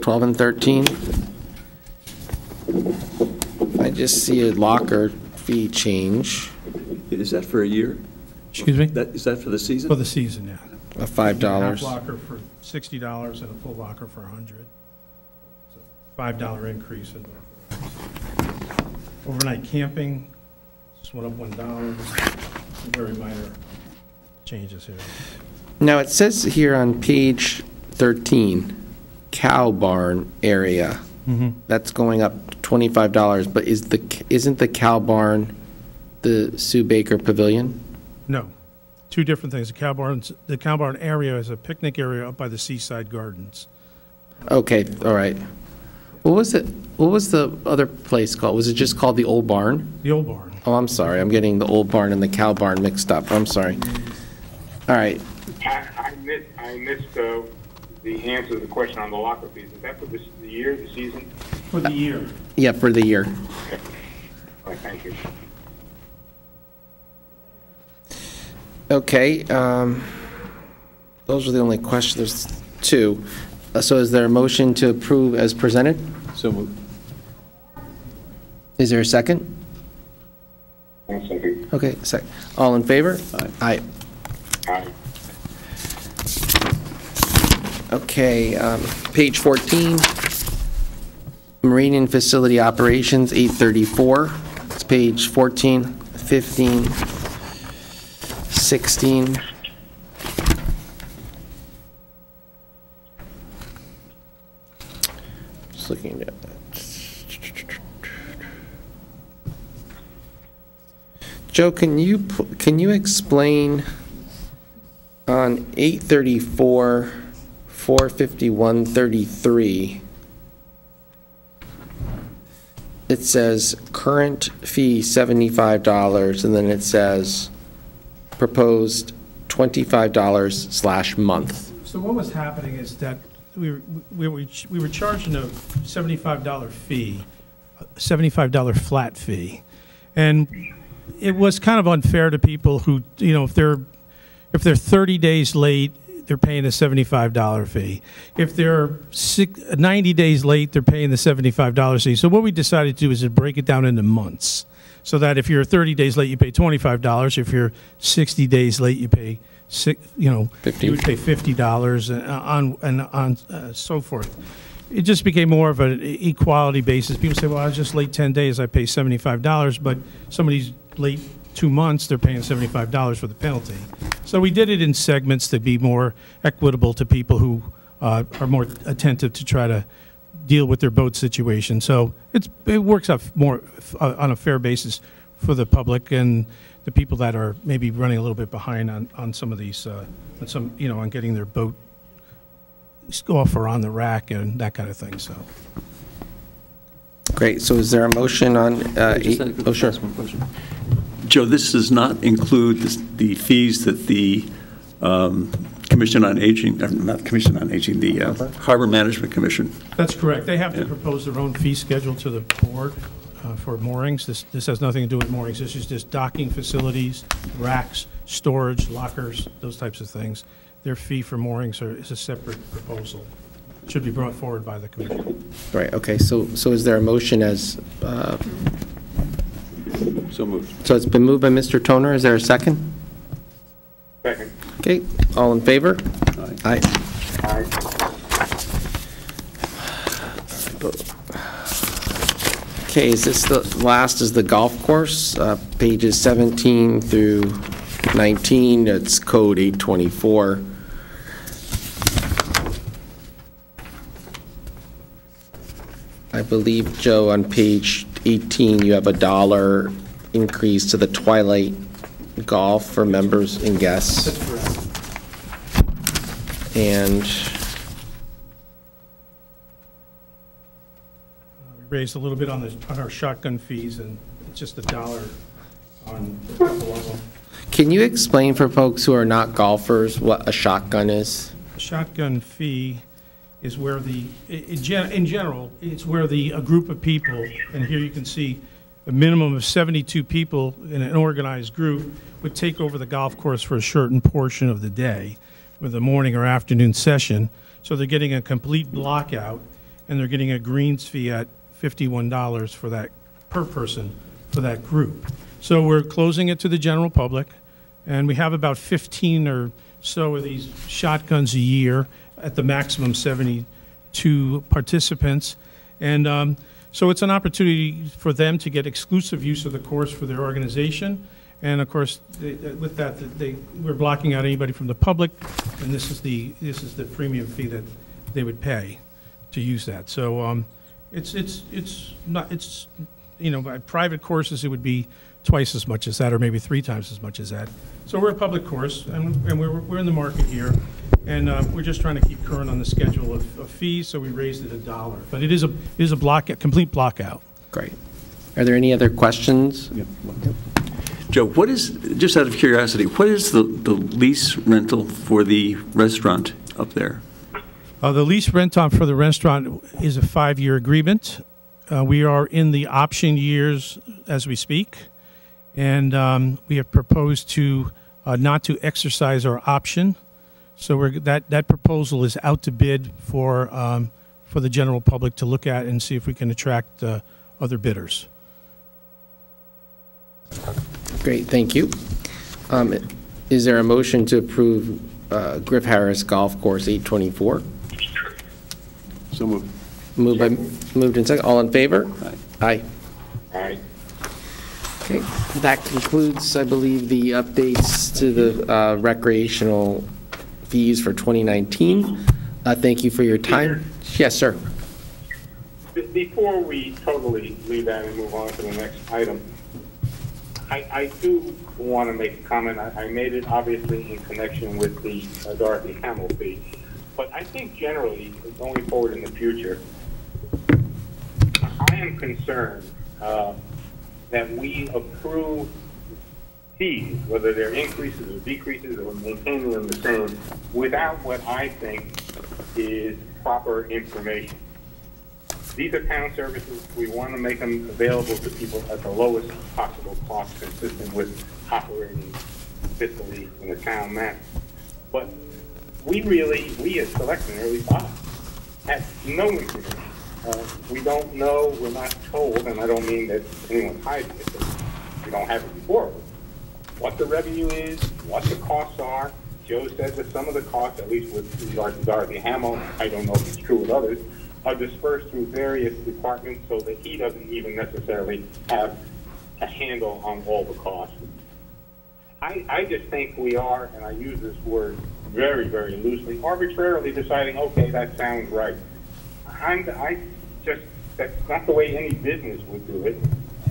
12 and 13. I just see a locker fee change, Is that for a year? Excuse me? That, is that for the season? For the season, yeah. of $5. Half locker for sixty dollars and a full locker for a hundred. Five dollar increase in overnight camping, just went up one dollar, very minor changes here. Now, it says here on page 13, cow barn area. Mm-hmm. That's going up $25, but is the, isn't the cow barn the Sue Baker Pavilion? No, two different things. The cow barns, the cow barn area is a picnic area up by the Seaside Gardens. Okay, all right. What was it, what was the other place called? Was it just called the Old Barn? The old barn. Oh, I'm sorry, I'm getting the Old Barn and the cow barn mixed up, I'm sorry. All right, I, I missed, I missed, uh, the answer to the question on the locker fees. Is that for this, the year, the season? For the year. yeah, for the year. Okay. All right, thank you. Okay, um, those are the only questions, there's two. Uh, So is there a motion to approve as presented? So moved. Is there a second? One second. Okay, sec, all in favor? Aye. Aye. Okay, um, page 14, Marine and Facility Operations, 834. It's page 14, 15, 16. Just looking at that. Joe, can you, can you explain on 834, 451, 33, it says current fee $75, and then it says proposed $25 slash month. So what was happening is that we were, we were, we were charging a seventy-five dollar fee, a seventy-five dollar flat fee. And it was kind of unfair to people who, you know, if they're, if they're thirty days late, they're paying a seventy-five dollar fee. If they're ninety days late, they're paying the seventy-five dollar fee. So what we decided to do is to break it down into months. So that if you're thirty days late, you pay twenty-five dollars. If you're sixty days late, you pay six, you know, Fifty. you would pay fifty dollars on and on uh, so forth. It just became more of an equality basis. People say, "Well, I was just late ten days, I pay seventy-five dollars," but somebody's late two months, they're paying seventy-five dollars for the penalty. So we did it in segments to be more equitable to people who uh, are more attentive to try to deal with their boat situation. So it's it works out more uh, on a fair basis for the public and the people that are maybe running a little bit behind on, on some of these, uh, on some, you know, on getting their boat off or on the rack and that kind of thing, so. Great, so is there a motion on, uh, eight- oh, sure. ask one question. Joe, this does not include the- the fees that the um, Commission on Aging, uh, not Commission on Aging, the uh, Harbor Management Commission. That's correct. They have to Yeah. propose their own fee schedule to the board uh, for moorings. This, this has nothing to do with moorings. This is just docking facilities, racks, storage, lockers, those types of things. Their fee for moorings are, is a separate proposal. Should be brought forward by the commission. Right, okay, so, so is there a motion as, uh, So moved. so it's been moved by Mr. Toner, is there a second? Second. Okay, all in favor? Aye. Aye. Aye. Okay, is this the, last is the golf course, uh, pages 17 through 19, it's code 824. I believe, Joe, on page 18, you have a dollar increase to the Twilight Golf for members and guests. And, uh, We raised a little bit on the, on our shotgun fees, and it's just a dollar on a couple of them. can you explain for folks who are not golfers what a shotgun is? A shotgun fee is where the, i- in gen- in general, it's where the, a group of people, and here you can see a minimum of 72 people in an organized group would take over the golf course for a certain portion of the day with a morning or afternoon session. So they're getting a complete block out, and they're getting a greens fee at $51 for that, per person, for that group. So we're closing it to the general public, and we have about 15 or so of these shotguns a year at the maximum 72 participants. And um, so it's an opportunity for them to get exclusive use of the course for their organization. And of course, they- with that, they, we're blocking out anybody from the public, and this is the, this is the premium fee that they would pay to use that. So um, it's, it's, it's not, it's, you know, at private courses, it would be twice as much as that, or maybe three times as much as that. So we're a public course, and, and we're, we're in the market here, and uh, we're just trying to keep current on the schedule of, of fees, so we raised it a dollar. But it is a, it is a block, a complete block out. Great. Are there any other questions? Yep. Joe, what is, just out of curiosity, what is the, the lease rental for the restaurant up there? Uh, The lease rent on for the restaurant is a five-year agreement. Uh, We are in the option years as we speak, and um, we have proposed to, uh, not to exercise our option. So we're, that, that proposal is out to bid for, um, for the general public to look at and see if we can attract uh, other bidders. Great, thank you. Um, Is there a motion to approve uh, Griff Harris Golf Course 824? So moved. Moved by, moved in second, all in favor? Aye. All right. Okay, that concludes, I believe, the updates to the uh, recreational fees for 2019. Uh, Thank you for your time. Yes, sir. Before we totally leave that and move on to the next item, I, I do want to make a comment. I, I made it obviously in connection with the uh, Dorothy Hamill fee. But I think generally, going forward in the future, I am concerned uh, that we approve fees, whether they're increases or decreases or maintaining them the same, without what I think is proper information. These are town services. We want to make them available to people at the lowest possible cost, consistent with operating fiscally in a town manner. But we really, we as selectmen, least I, have no information. Uh, we don't know, we're not told, and I don't mean that anyone's hiding it, we don't have it before what the revenue is, what the costs are. Joe says that some of the costs, at least with regard to Dorothy Hamill, I don't know if it's true with others, are dispersed through various departments so that he doesn't even necessarily have a handle on all the costs. I, I just think we are, and I use this word very, very loosely, arbitrarily deciding, okay, that sounds right. I'm, I just, that's not the way any business would do it.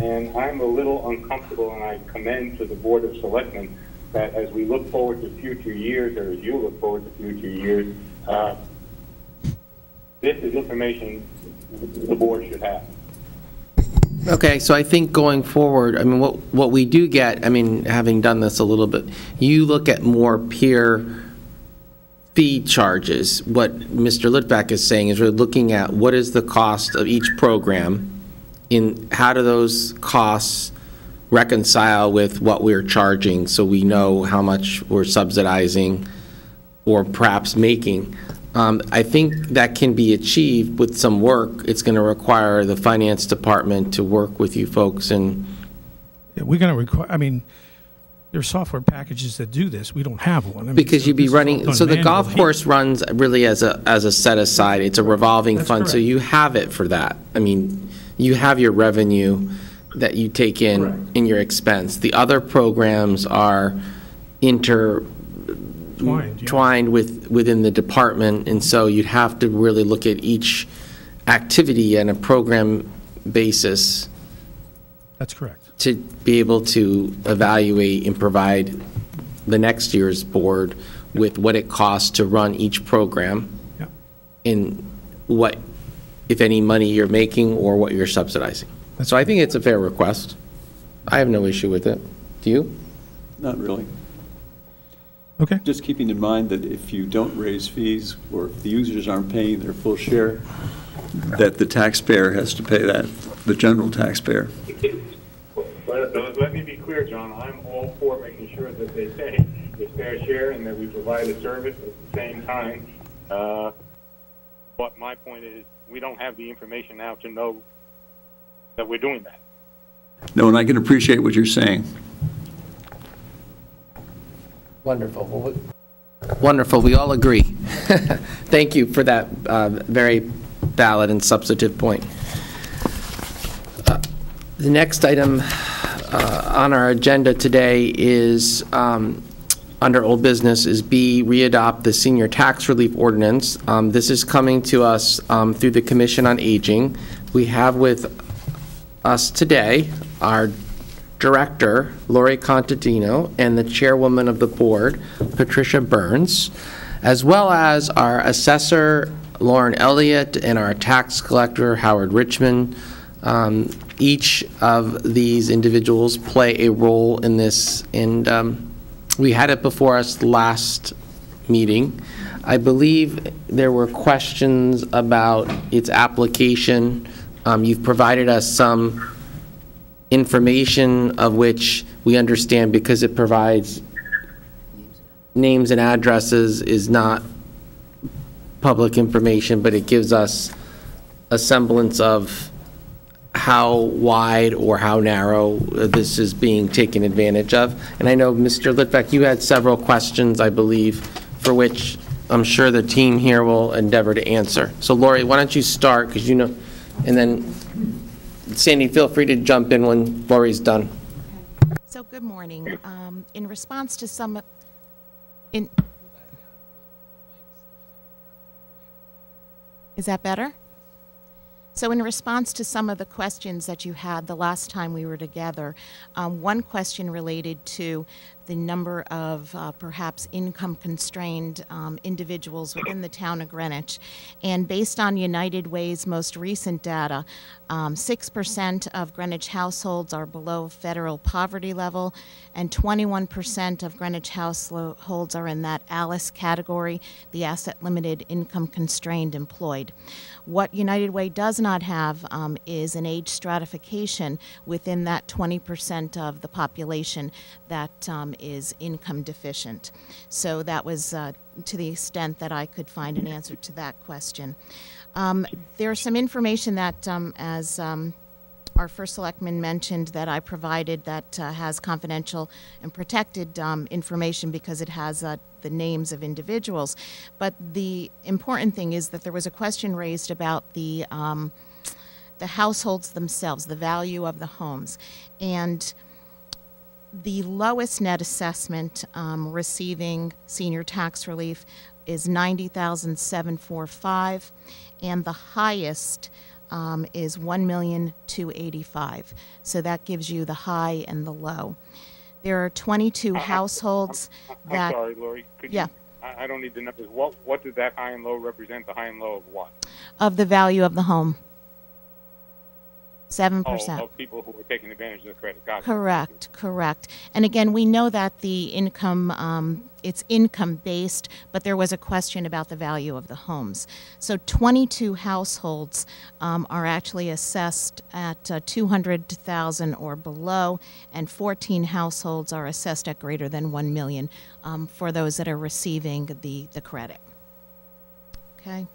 And I'm a little uncomfortable, and I commend to the Board of Selectmen that as we look forward to future years, or as you look forward to future years, uh, this is information the board should have. Okay, so I think going forward, I mean, what, what we do get, I mean, having done this a little bit, you look at more peer fee charges. What Mr. Litvack is saying is we're looking at what is the cost of each program, in, how do those costs reconcile with what we're charging, so we know how much we're subsidizing or perhaps making. Um, I think that can be achieved with some work. It's going to require the finance department to work with you folks and, Yeah, We're going to require, I mean, there's software packages that do this. We don't have one. I mean, because so you'd be this is all running, so the golf manually. course runs really as a, as a set aside. It's a revolving That's fund, so you have it for that. I mean, you have your revenue that you take in, Correct. in your expense. The other programs are inter, Twined, yeah. twined with, within the department, and so you'd have to really look at each activity on a program basis That's correct. To be able to evaluate and provide the next year's board with what it costs to run each program Yeah. in what, if any, money you're making or what you're subsidizing. So I think it's a fair request. I have no issue with it. Do you? Not really. Okay. Just keeping in mind that if you don't raise fees, or if the users aren't paying their full share, that the taxpayer has to pay that, the general taxpayer. Let, let- let me be clear, John, I'm all for making sure that they pay their fair share and that we provide a service at the same time. Uh, But my point is, we don't have the information now to know that we're doing that. No, and I can appreciate what you're saying. Wonderful. Well, Wonderful, we all agree. Thank you for that uh, very valid and substantive point. Uh, The next item uh, on our agenda today is, um, under old business, is B, readopt the senior tax relief ordinance. Um, This is coming to us um, through the Commission on Aging. We have with us today our director, Lori Contadino, and the chairwoman of the board, Patricia Burns, as well as our assessor, Lauren Elliott, and our tax collector, Howard Richmond. Um, Each of these individuals play a role in this, and um, we had it before us last meeting. I believe there were questions about its application. Um, You've provided us some information of which we understand because it provides names and addresses is not public information, but it gives us a semblance of how wide or how narrow this is being taken advantage of. And I know, Mr. Litvack, you had several questions, I believe, for which I'm sure the team here will endeavor to answer. So Lori, why don't you start, because you know, and then Sandy, feel free to jump in when Lori's done. So, good morning. Um, In response to some, in, is that better? So in response to some of the questions that you had the last time we were together, um, one question related to the number of uh, perhaps income-constrained um, individuals within the town of Greenwich. And based on United Way's most recent data, um, 6% of Greenwich households are below federal poverty level, and 21% of Greenwich households are in that ALICE category, the asset-limited, income-constrained employed. What United Way does not have um, is an age stratification within that 20% of the population that um, is income deficient. So that was uh, to the extent that I could find an answer to that question. Um, There's some information that, um, as um, our first selectman mentioned, that I provided that uh, has confidential and protected um, information because it has uh, the names of individuals. But the important thing is that there was a question raised about the, um, the households themselves, the value of the homes. And the lowest net assessment um, receiving senior tax relief is 90,745, and the highest um, is 1,285. So that gives you the high and the low. There are 22 uh-huh. households I'm that sorry, Lori, could you? Yeah. I, I don't need the numbers. What, what does that high and low represent? The high and low of what? of the value of the home. Seven Oh, percent. of people who taking advantage of the credit. Got it. Correct, correct. And again, we know that the income, um, it's income-based, but there was a question about the value of the homes. So 22 households um, are actually assessed at uh, 200,000 or below, and 14 households are assessed at greater than 1 million um, for those that are receiving the, the credit. Okay?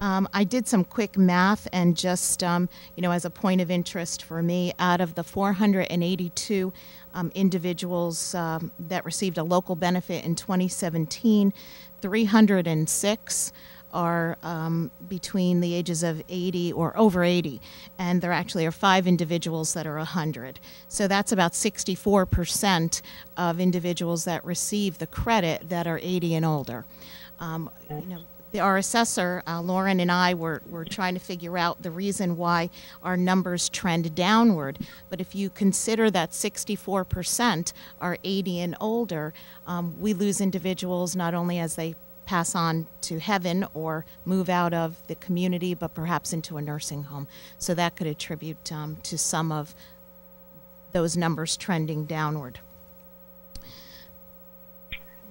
Um, I did some quick math and just, um, you know, as a point of interest for me, out of the 482 um, individuals um, that received a local benefit in 2017, 306 are um, between the ages of 80 or over 80, and there actually are five individuals that are 100. So that's about 64% of individuals that receive the credit that are 80 and older. Um, you know, the, our assessor, uh, Lauren and I were, were trying to figure out the reason why our numbers trend downward. But if you consider that 64% are 80 and older, um, we lose individuals not only as they pass on to heaven or move out of the community, but perhaps into a nursing home. So that could attribute um, to some of those numbers trending downward.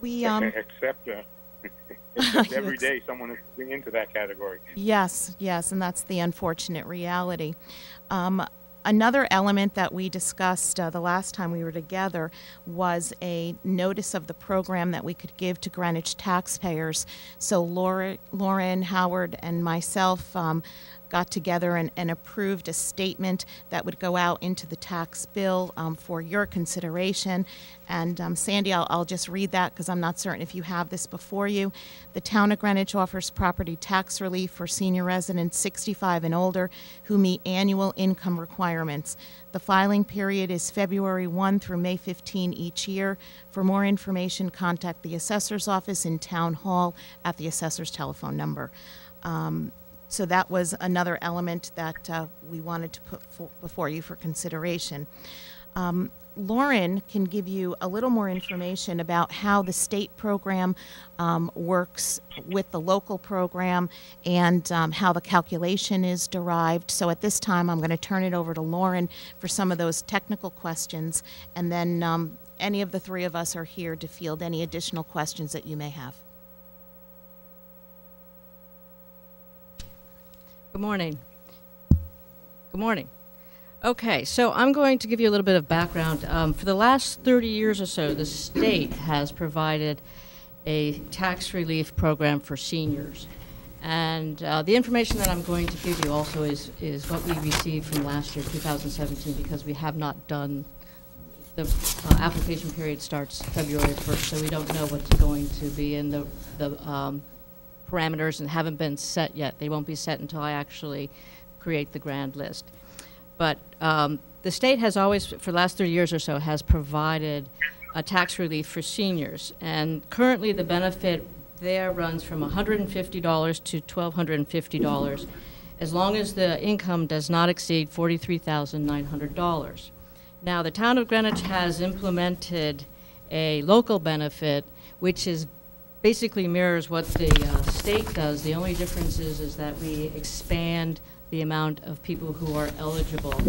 We, um, Except, uh, every day someone is into that category. Yes, yes, and that's the unfortunate reality. Um, another element that we discussed uh, the last time we were together was a notice of the program that we could give to Greenwich taxpayers. So Laura, Lauren, Howard, and myself um, got together and, and approved a statement that would go out into the tax bill um, for your consideration. And um, Sandy, I'll, I'll just read that because I'm not certain if you have this before you. The town of Greenwich offers property tax relief for senior residents 65 and older who meet annual income requirements. The filing period is February 1 through May 15 each year. For more information, contact the assessor's office in Town Hall at the assessor's telephone number. Um, so that was another element that uh, we wanted to put fo- before you for consideration. Um, Lauren can give you a little more information about how the state program um, works with the local program and um, how the calculation is derived. So at this time, I'm going to turn it over to Lauren for some of those technical questions, and then um, any of the three of us are here to field any additional questions that you may have. Good morning. Good morning. Okay, so I'm going to give you a little bit of background. Um, for the last 30 years or so, the state has provided a tax relief program for seniors. And uh, the information that I'm going to give you also is, is what we received from last year, 2017, because we have not done, the uh, application period starts February 1st, so we don't know what's going to be in the, the um, parameters and haven't been set yet. They won't be set until I actually create the grand list. But um, the state has always, for the last 30 years or so, has provided a tax relief for seniors. And currently the benefit there runs from $150 to $1,250 as long as the income does not exceed $43,900. Now, the town of Greenwich has implemented a local benefit, which is basically mirrors what the uh, state does. The only difference is, is that we expand the amount of people who are eligible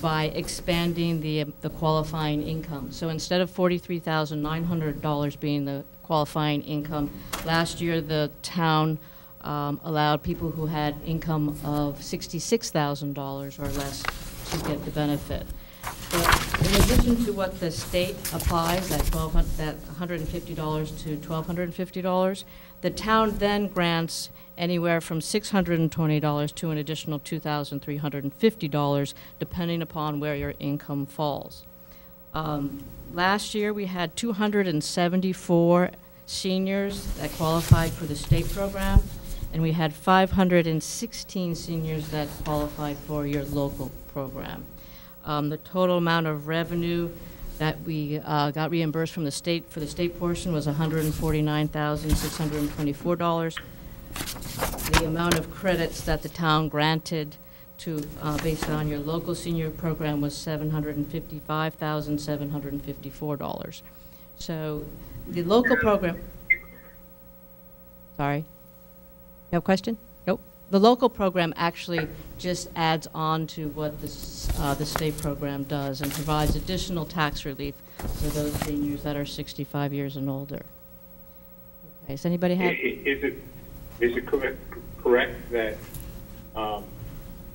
by expanding the, the qualifying income. So instead of $43,900 being the qualifying income, last year the town um, allowed people who had income of $66,000 or less to get the benefit. But in addition to what the state applies, that twelve hundred, that hundred and fifty dollars to twelve hundred and fifty dollars, the town then grants anywhere from six hundred and twenty dollars to an additional two thousand three hundred and fifty dollars, depending upon where your income falls. Um, last year, we had two hundred and seventy-four seniors that qualified for the state program, and we had five hundred and sixteen seniors that qualified for your local program. Um, the total amount of revenue that we uh, got reimbursed from the state for the state portion was $149,624. The amount of credits that the town granted to, uh, based on your local senior program was $755,754. So the local program, sorry, you have a question? The local program actually just adds on to what the, uh, the state program does and provides additional tax relief for those seniors that are 65 years and older. Okay, does anybody have? Is it, is it correct, correct that um,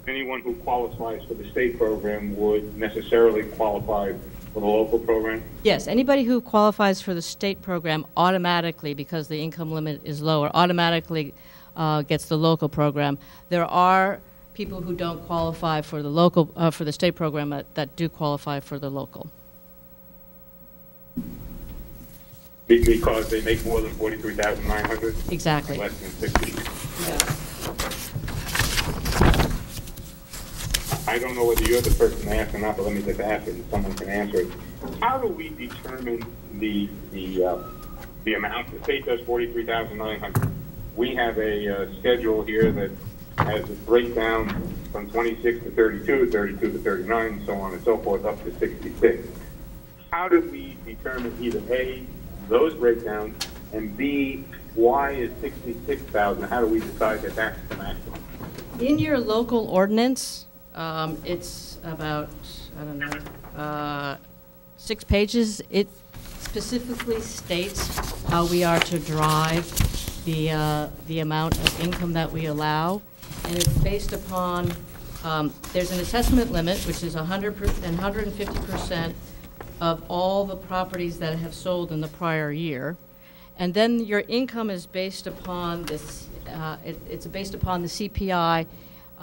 anyone who qualifies for the state program would necessarily qualify for the local program? Yes, anybody who qualifies for the state program automatically, because the income limit is lower, automatically uh, gets the local program. There are people who don't qualify for the local, uh, for the state program that, that do qualify for the local. Because they make more than forty-three thousand nine hundred? Exactly. Less than sixty? I don't know whether you're the person to ask or not, but let me just ask it, and someone can answer it. How do we determine the, the, uh, the amount? The state does forty-three thousand nine hundred. We have a uh, schedule here that has a breakdown from 26 to 32, 32 to 39, and so on and so forth, up to 66. How do we determine either A, those breakdowns, and B, why is 66,000? How do we decide that that's the maximum? In your local ordinance, um, it's about, I don't know, uh, six pages. It specifically states how we are to drive the, uh, the amount of income that we allow. And it's based upon, um, there's an assessment limit, which is 100 and 150% of all the properties that have sold in the prior year. And then your income is based upon this, uh, it, it's based upon the CPI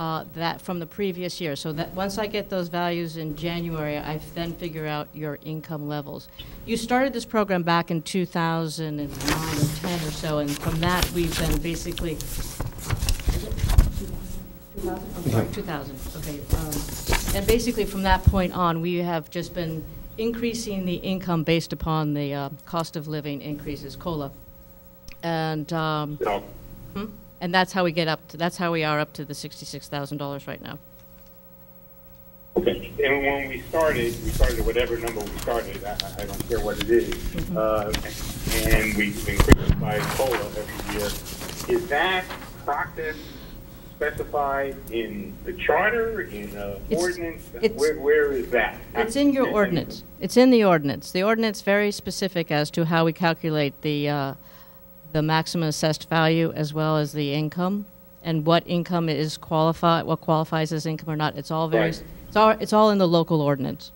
uh, that from the previous year. So that once I get those values in January, I then figure out your income levels. You started this program back in 2009 or 10 or so, and from that we've been basically. 2000? I'm sorry, 2000. Okay. Um, and basically from that point on, we have just been increasing the income based upon the uh, cost of living increases, COLA. And, um, So, hmm? And that's how we get up to, that's how we are up to the $66,000 right now. okay. And when we started, we started at whatever number we started. I, I don't care what it is. Uh, and we increased by COLA every year. Is that process specified in the charter, in the It's- ordinance? it's- Where, where is that? It's in your ordinance. It's in the ordinance. The ordinance very specific as to how we calculate the, uh, the maximum assessed value as well as the income and what income is qualified, what qualifies as income or not. It's all very, Right. it's all, it's all in the local ordinance.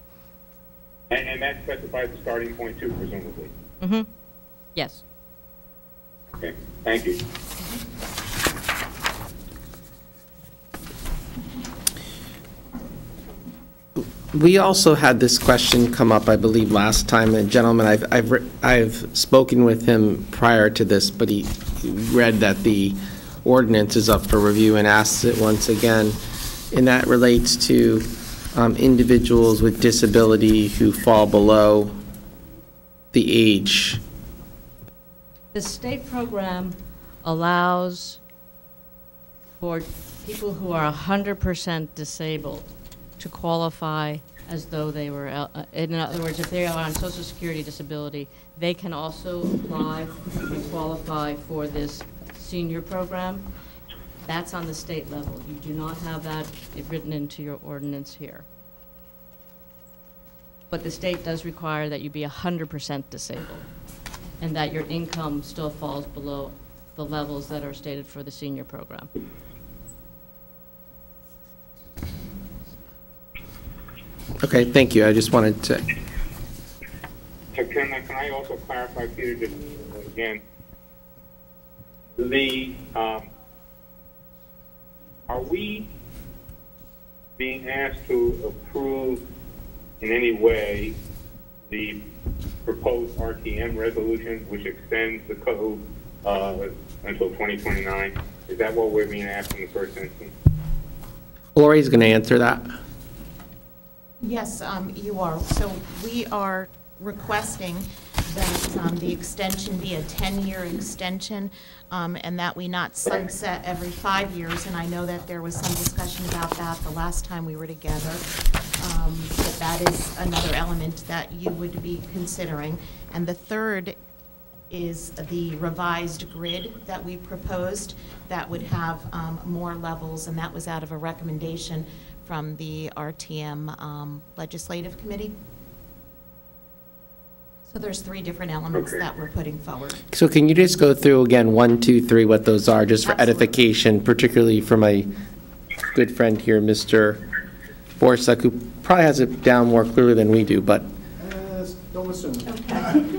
And, and that specifies the starting point too, presumably. Mm-hmm. Yes. Okay, thank you. We also had this question come up, I believe, last time. A gentleman, I've, I've, I've spoken with him prior to this, but he read that the ordinance is up for review and asks it once again. And that relates to um, individuals with disability who fall below the age. The state program allows for people who are 100% disabled to qualify as though they were, uh, in other words, if they are on social security disability, they can also apply and qualify for this senior program. That's on the state level. You do not have that written into your ordinance here. But the state does require that you be 100% disabled and that your income still falls below the levels that are stated for the senior program. Okay, thank you. I just wanted to, So can I, can I also clarify, Peter, just again, the, um, are we being asked to approve in any way the proposed RTM resolution, which extends the code, uh, until 2029? Is that what we're being asked in the first instance? Lori's going to answer that. Yes, um, you are. So we are requesting that um, the extension be a 10-year extension, um, and that we not sunset every five years. And I know that there was some discussion about that the last time we were together. Um, But that is another element that you would be considering. And the third is the revised grid that we proposed that would have um, more levels, and that was out of a recommendation from the RTM um, Legislative Committee. So there's three different elements Okay. that we're putting forward. So can you just go through again, one, two, three, what those are, just for Absolutely. edification, particularly for my good friend here, Mr. Borsak, who probably has it down more clearly than we do, but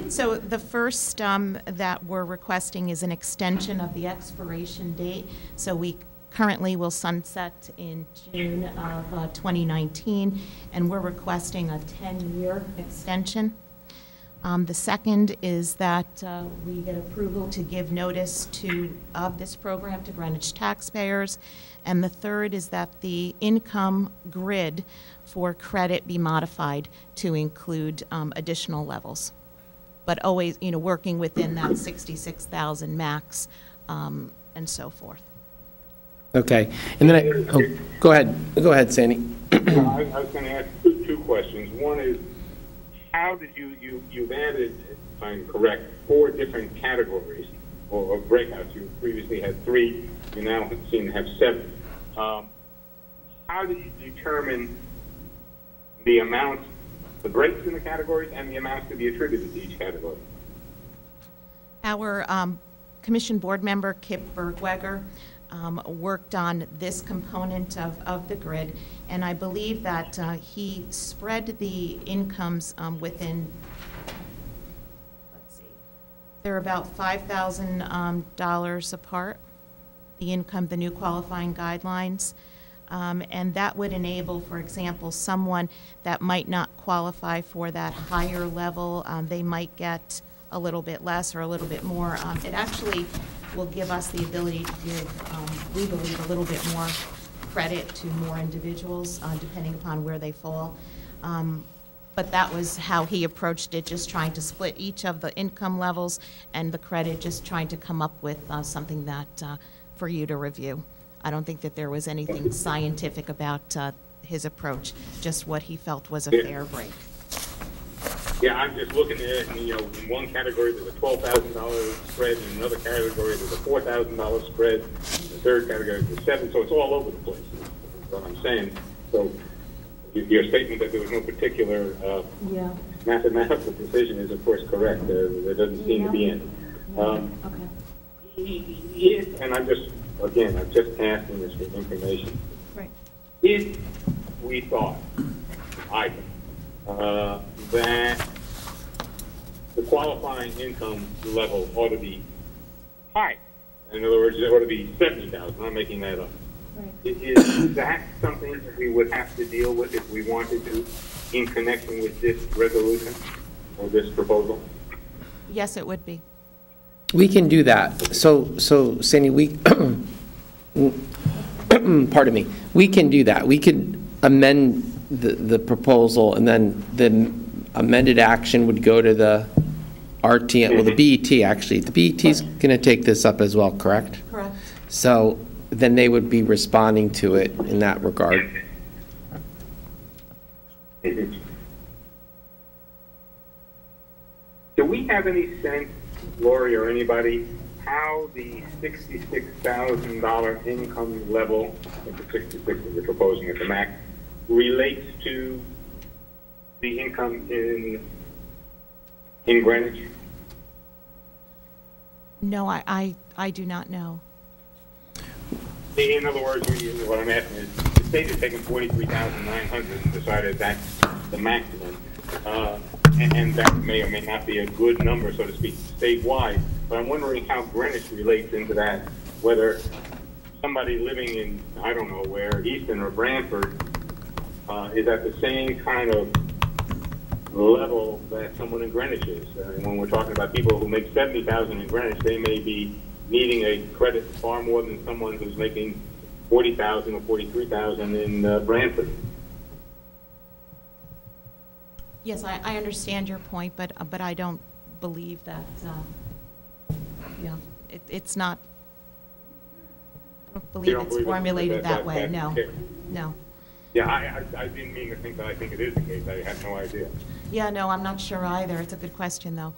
So the first um, that we're requesting is an extension of the expiration date. So we currently will sunset in June of uh, 2019, and we're requesting a 10-year extension. Um, The second is that uh, we get approval to give notice to, of this program to Greenwich taxpayers. And the third is that the income grid for credit be modified to include um, additional levels. But always, you know, working within that 66,000 max um, and so forth. Okay, and then I, oh, go ahead, go ahead, Sandy. I I was going to ask two, two questions. One is, how did you, you, you've added, if I'm correct, four different categories or, or breakouts. You previously had three, you now seem to have seven. Um, how did you determine the amount, the breaks in the categories and the amounts to be attributed to each category? Our um, Commission Board member, Kip Bergweger, um, worked on this component of, of the grid, and I believe that uh, he spread the incomes um, within, let's see, they're about $5,000 um, apart, the income, the new qualifying guidelines. Um, And that would enable, for example, someone that might not qualify for that higher level, um, they might get a little bit less or a little bit more. Um, It actually will give us the ability to give, um, we believe, a little bit more credit to more individuals, uh, depending upon where they fall. Um, But that was how he approached it, just trying to split each of the income levels and the credit, just trying to come up with uh, something that, uh, for you to review. I don't think that there was anything scientific about uh, his approach, just what he felt was a fair break. Yeah, I'm just looking at it, and, you know, in one category, there's a twelve thousand dollar spread, in another category, there's a four thousand dollar spread, in the third category, there's a seven, so it's all over the place, is what I'm saying. So, your statement that there was no particular, uh, Yeah, mathematical precision is of course correct, uh, there doesn't seem to be any. Um, okay. if, and I'm just, again, I'm just asking this for information, Right. if we thought, I think, uh, that the qualifying income level ought to be high. In other words, it ought to be seventy thousand, I'm making that up. I- Is that something that we would have to deal with if we wanted to in connection with this resolution or this proposal? Yes, it would be. We can do that. So, so Sandy, we, pardon me, we can do that. We could amend the, the proposal, and then the amended action would go to the RT, well, the BET, actually. The BET is going to take this up as well, correct? Correct. So then they would be responding to it in that regard. Do we have any sense, Lori or anybody, how the sixty-six thousand dollar income level, the sixty-six that you're proposing at the max, relates to the income in, in Greenwich? No, I, I, I do not know. In other words, what I'm asking is, the state has taken forty-three thousand nine hundred and decided that's the maximum. Uh, and, and that may or may not be a good number, so to speak, statewide. But I'm wondering how Greenwich relates into that, whether somebody living in, I don't know where, Easton or Branford, uh, is at the same kind of level that someone in Greenwich is. Uh, and when we're talking about people who make seventy thousand in Greenwich, they may be needing a credit far more than someone who's making forty thousand or forty-three thousand in uh, Branford. Yes, I, I understand your point, but, uh, but I don't believe that, uh, yeah, it, it's not, I don't believe don't it's believe formulated that- that that- way, no, no. Yeah, I, I, I didn't mean to think that I think it is the case. I had no idea. Yeah, no, I'm not sure either. It's a good question, though.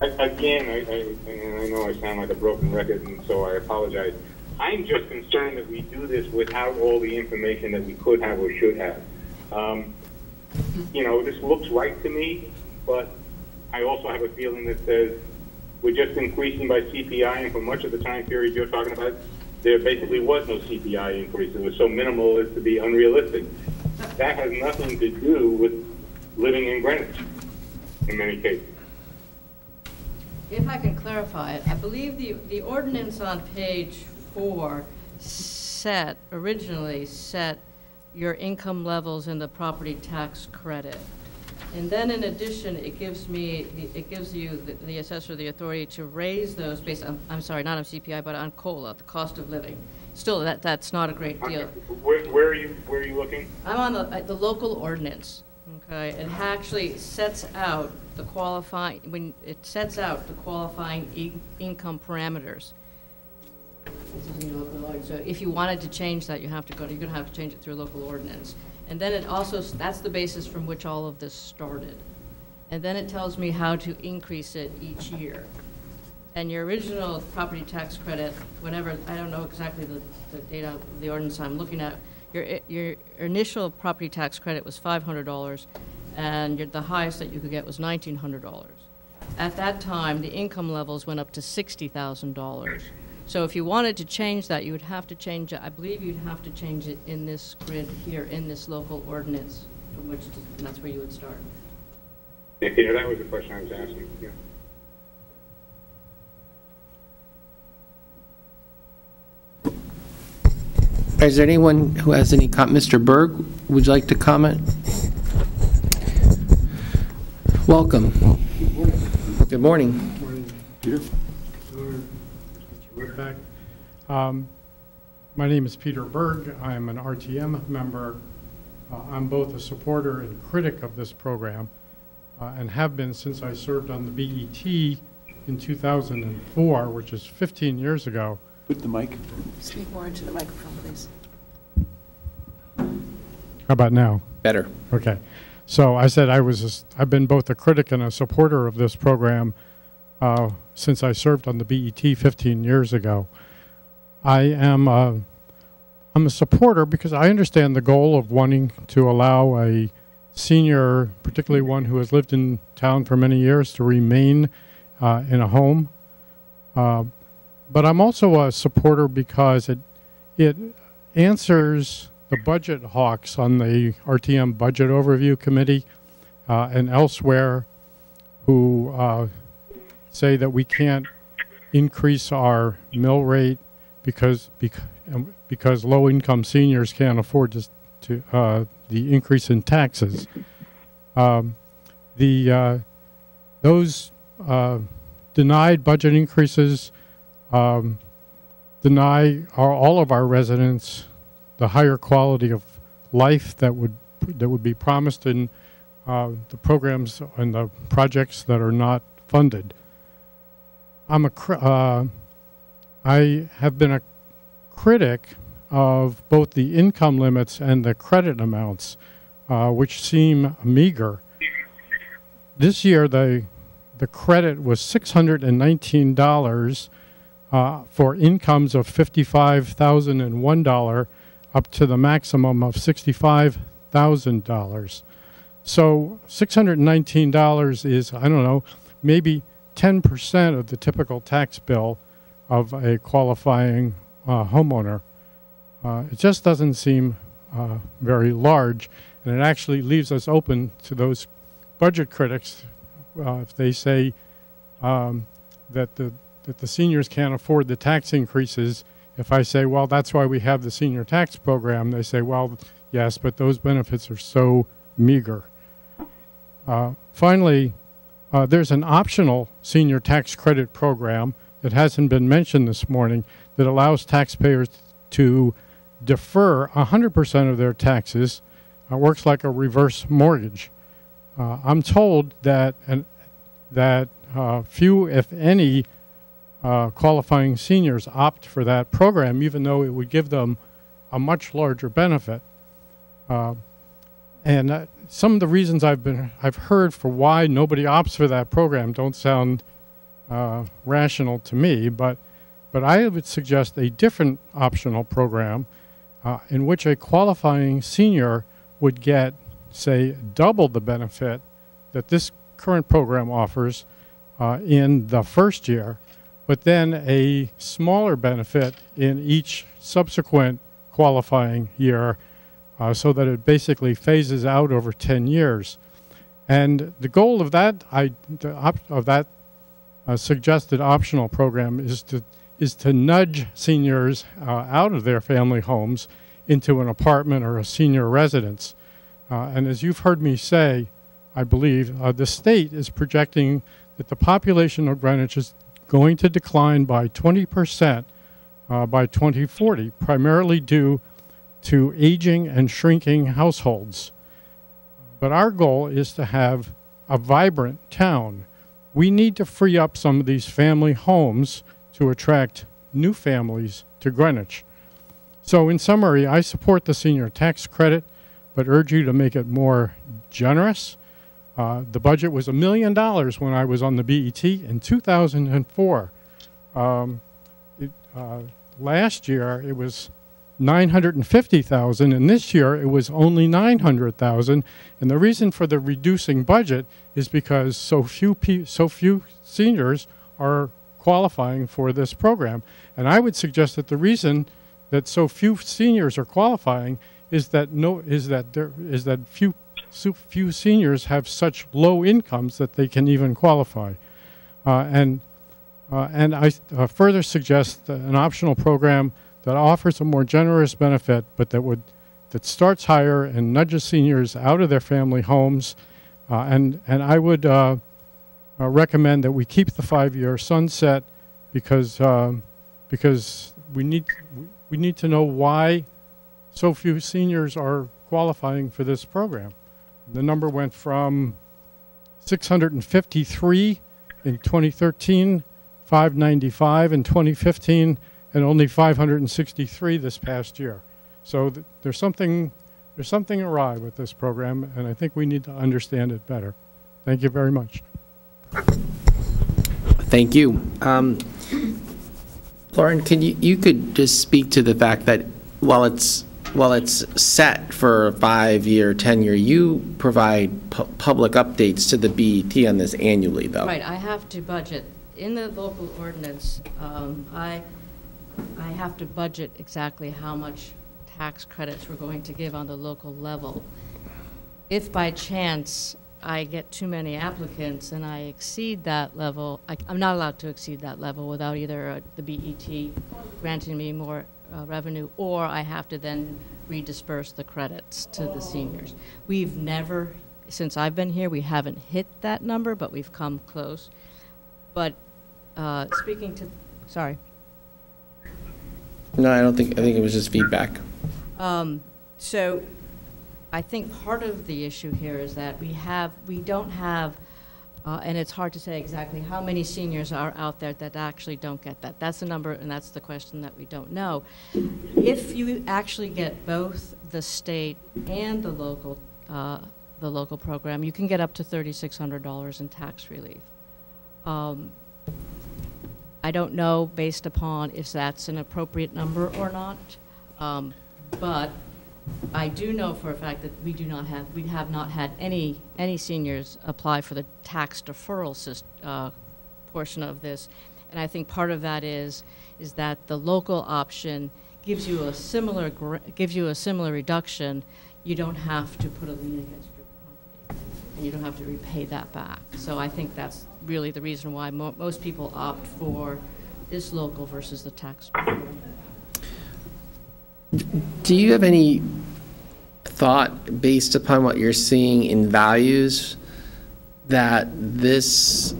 I- Again, I, I, and I know I sound like a broken record, and so I apologize. I'm just concerned that we do this without all the information that we could have or should have. Um, you know, this looks right to me, but I also have a feeling that says we're just increasing by CPI, and for much of the time period you're talking about, there basically was no CPI increase. It was so minimal as to be unrealistic. That has nothing to do with living in Greenwich, in many cases. If I can clarify it, I believe the, the ordinance on page four set, originally set your income levels in the property tax credit. And then in addition, it gives me, it gives you, the- the assessor, the authority to raise those based on, I'm sorry, not on CPI, but on COLA, the cost of living. Still, that, that's not a great deal. Where, where are you, where are you looking? I'm on the, the local ordinance, Okay, it actually sets out the qualifying, when it sets out the qualifying in- income parameters. This is in your local. So if you wanted to change that, you have to go, you're gonna have to change it through a local ordinance. And then it also, that's the basis from which all of this started. And then it tells me how to increase it each year. And your original property tax credit, whatever, I don't know exactly the, the data the ordinance I'm looking at, your, your initial property tax credit was five hundred dollars, and your, the highest that you could get was nineteen hundred dollars. At that time, the income levels went up to sixty thousand dollars. So if you wanted to change that, you would have to change it, I believe you'd have to change it in this grid here, in this local ordinance, from which, to- and that's where you would start. Yeah, Peter, that was the question I was asking, yeah. Is there anyone who has any com, Mr. Berg, would you like to comment? Welcome. Good morning. Peter? Back. Um, My name is Peter Berg. I am an RTM member. Uh, I'm both a supporter and critic of this program, uh, and have been since I served on the BET in 2004, which is 15 years ago. Put the mic. Speak more into the microphone, please. How about now? Better. Okay. So I said I was, a s- I've been both a critic and a supporter of this program uh, since I served on the BET 15 years ago. I am, uh, I'm a supporter because I understand the goal of wanting to allow a senior, particularly one who has lived in town for many years, to remain uh, in a home. Uh, but I'm also a supporter because it, it answers the budget hawks on the RTM Budget Overview Committee uh, and elsewhere who uh, say that we can't increase our mill rate because because, because low-income seniors can't afford to uh, the increase in taxes. Um, the uh, those uh, denied budget increases um, deny our, all of our residents the higher quality of life that would that would be promised in uh, the programs and the projects that are not funded. I'm a uh, I have been a critic of both the income limits and the credit amounts, uh, which seem meager. This year, the the credit was six hundred and nineteen dollars uh, for incomes of fifty-five thousand and one dollar up to the maximum of $65,000. So $619 is, I don't know, maybe 10% of the typical tax bill of a qualifying uh, homeowner. Uh, it just doesn't seem uh, very large, and it actually leaves us open to those budget critics uh, if they say um, that the that the seniors can't afford the tax increases if I say, well, that's why we have the senior tax program, they say, well, yes, but those benefits are so meager. Uh, finally, uh, there's an optional senior tax credit program that hasn't been mentioned this morning that allows taxpayers to defer 100% of their taxes. Uh, works like a reverse mortgage. Uh, I'm told that and that uh, few, if any, uh, qualifying seniors opt for that program, even though it would give them a much larger benefit. Uh, and some of the reasons I've been I've heard for why nobody opts for that program don't sound uh, rational to me, but but I would suggest a different optional program uh, in which a qualifying senior would get, say, double the benefit that this current program offers uh, in the first year but then a smaller benefit in each subsequent qualifying year uh, so that it basically phases out over 10 years. And the goal of that, I, of that uh, suggested optional program is to, is to nudge seniors uh, out of their family homes into an apartment or a senior residence. Uh, and as you've heard me say, I believe, uh, the state is projecting that the population of Greenwich is going to decline by 20% uh, by 2040, primarily due to aging and shrinking households. But our goal is to have a vibrant town. We need to free up some of these family homes to attract new families to Greenwich. So, in summary, I support the senior tax credit, but urge you to make it more generous. Uh, the budget was a million dollars when I was on the BET in 2004. Um, it, uh, last year it was 950,000 and this year it was only 900,000 and the reason for the reducing budget is because so few so few seniors are qualifying for this program. And I would suggest that the reason that so few seniors are qualifying is that no is that there is that few so few seniors have such low incomes that they can even qualify. Uh, and uh, and I uh, further suggest an optional program that offers a more generous benefit, but that would that starts higher and nudges seniors out of their family homes. Uh, and and I would uh, uh, recommend that we keep the five-year sunset because um, because we need we need to know why so few seniors are qualifying for this program. The number went from 653 in 2013 595 in 2015 and only 563 this past year. So th- there's something there's something awry with this program, and I think we need to understand it better. Thank you very much. Thank you. Um, Lauren, can you, you could just speak to the fact that while it's, while it's set for a five-year, 10-year, you provide pu- public updates to the BET on this annually, though? Right, I have to budget. In the local ordinance, um, I, I have to budget exactly how much tax credits we're going to give on the local level. If by chance I get too many applicants and I exceed that level, I, I'm not allowed to exceed that level without either uh, the BET granting me more uh, revenue, or I have to then redisperse the credits to the seniors. We've never, since I've been here, we haven't hit that number, but we've come close. But uh, speaking to, sorry. No, I don't think, I think it was just feedback. Um, So I think part of the issue here is that we have, we don't have, uh, and it's hard to say exactly how many seniors are out there that actually don't get that. That's the number, and that's the question that we don't know. If you actually get both the state and the local, uh, the local program, you can get up to $3,600 in tax relief. Um, I don't know based upon if that's an appropriate number or not. Um, but I do know for a fact that we do not have, we have not had any, any seniors apply for the tax deferral uh, portion of this. And I think part of that is, is that the local option gives you a similar, gives you a similar reduction. You don't have to put a lien against your property, and you don't have to repay that back. So I think that's really the reason why mo- most people opt for this local versus the tax. Do you have any thought, based upon what you're seeing in values, that this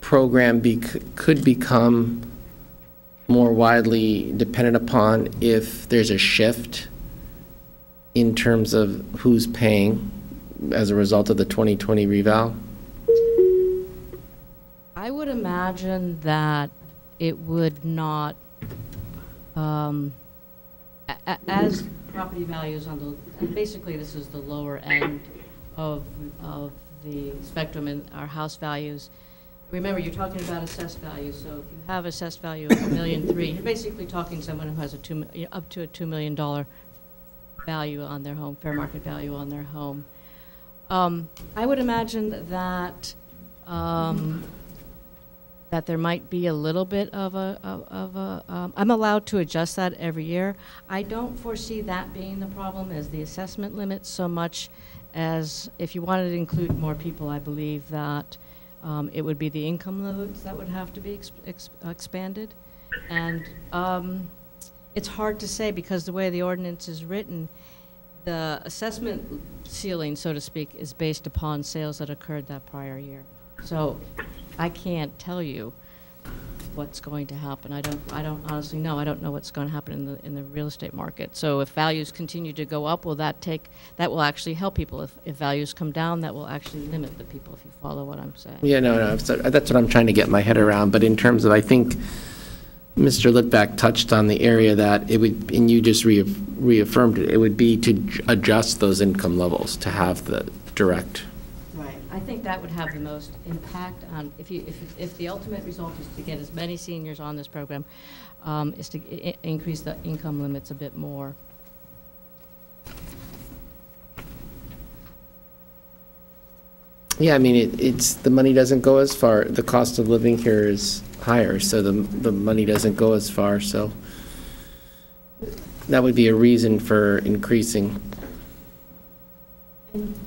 program bec- could become more widely dependent upon if there's a shift in terms of who's paying as a result of the 2020 reval? I would imagine that it would not, um, a- a- as property values on the, and basically this is the lower end of, of the spectrum in our house values. Remember, you're talking about assessed value, so if you have assessed value of a million three, you're basically talking someone who has a two, up to a two million dollar value on their home, fair market value on their home. Um, I would imagine that, um, that there might be a little bit of a, of of a, um, I'm allowed to adjust that every year. I don't foresee that being the problem as the assessment limit so much as if you wanted to include more people, I believe that um, it would be the income loads that would have to be ex- ex- expanded. And um, it's hard to say because the way the ordinance is written, the assessment ceiling, so to speak, is based upon sales that occurred that prior year. So I can't tell you what's going to happen. I don't, I don't honestly know. I don't know what's going to happen in the, in the real estate market. So if values continue to go up, will that take, that will actually help people. If, if values come down, that will actually limit the people, if you follow what I'm saying. Yeah, no, no, so that's what I'm trying to get my head around, but in terms of, I think Mr. Litvack touched on the area that it would, and you just rea- reaffirmed it, it would be to adjust those income levels, to have the direct. Right. I think that would have the most impact on, if you, if, if the ultimate result is to get as many seniors on this program, um, is to i- i- increase the income limits a bit more. Yeah, I mean, it, it's, the money doesn't go as far, the cost of living here is higher, so the, the money doesn't go as far, so that would be a reason for increasing. And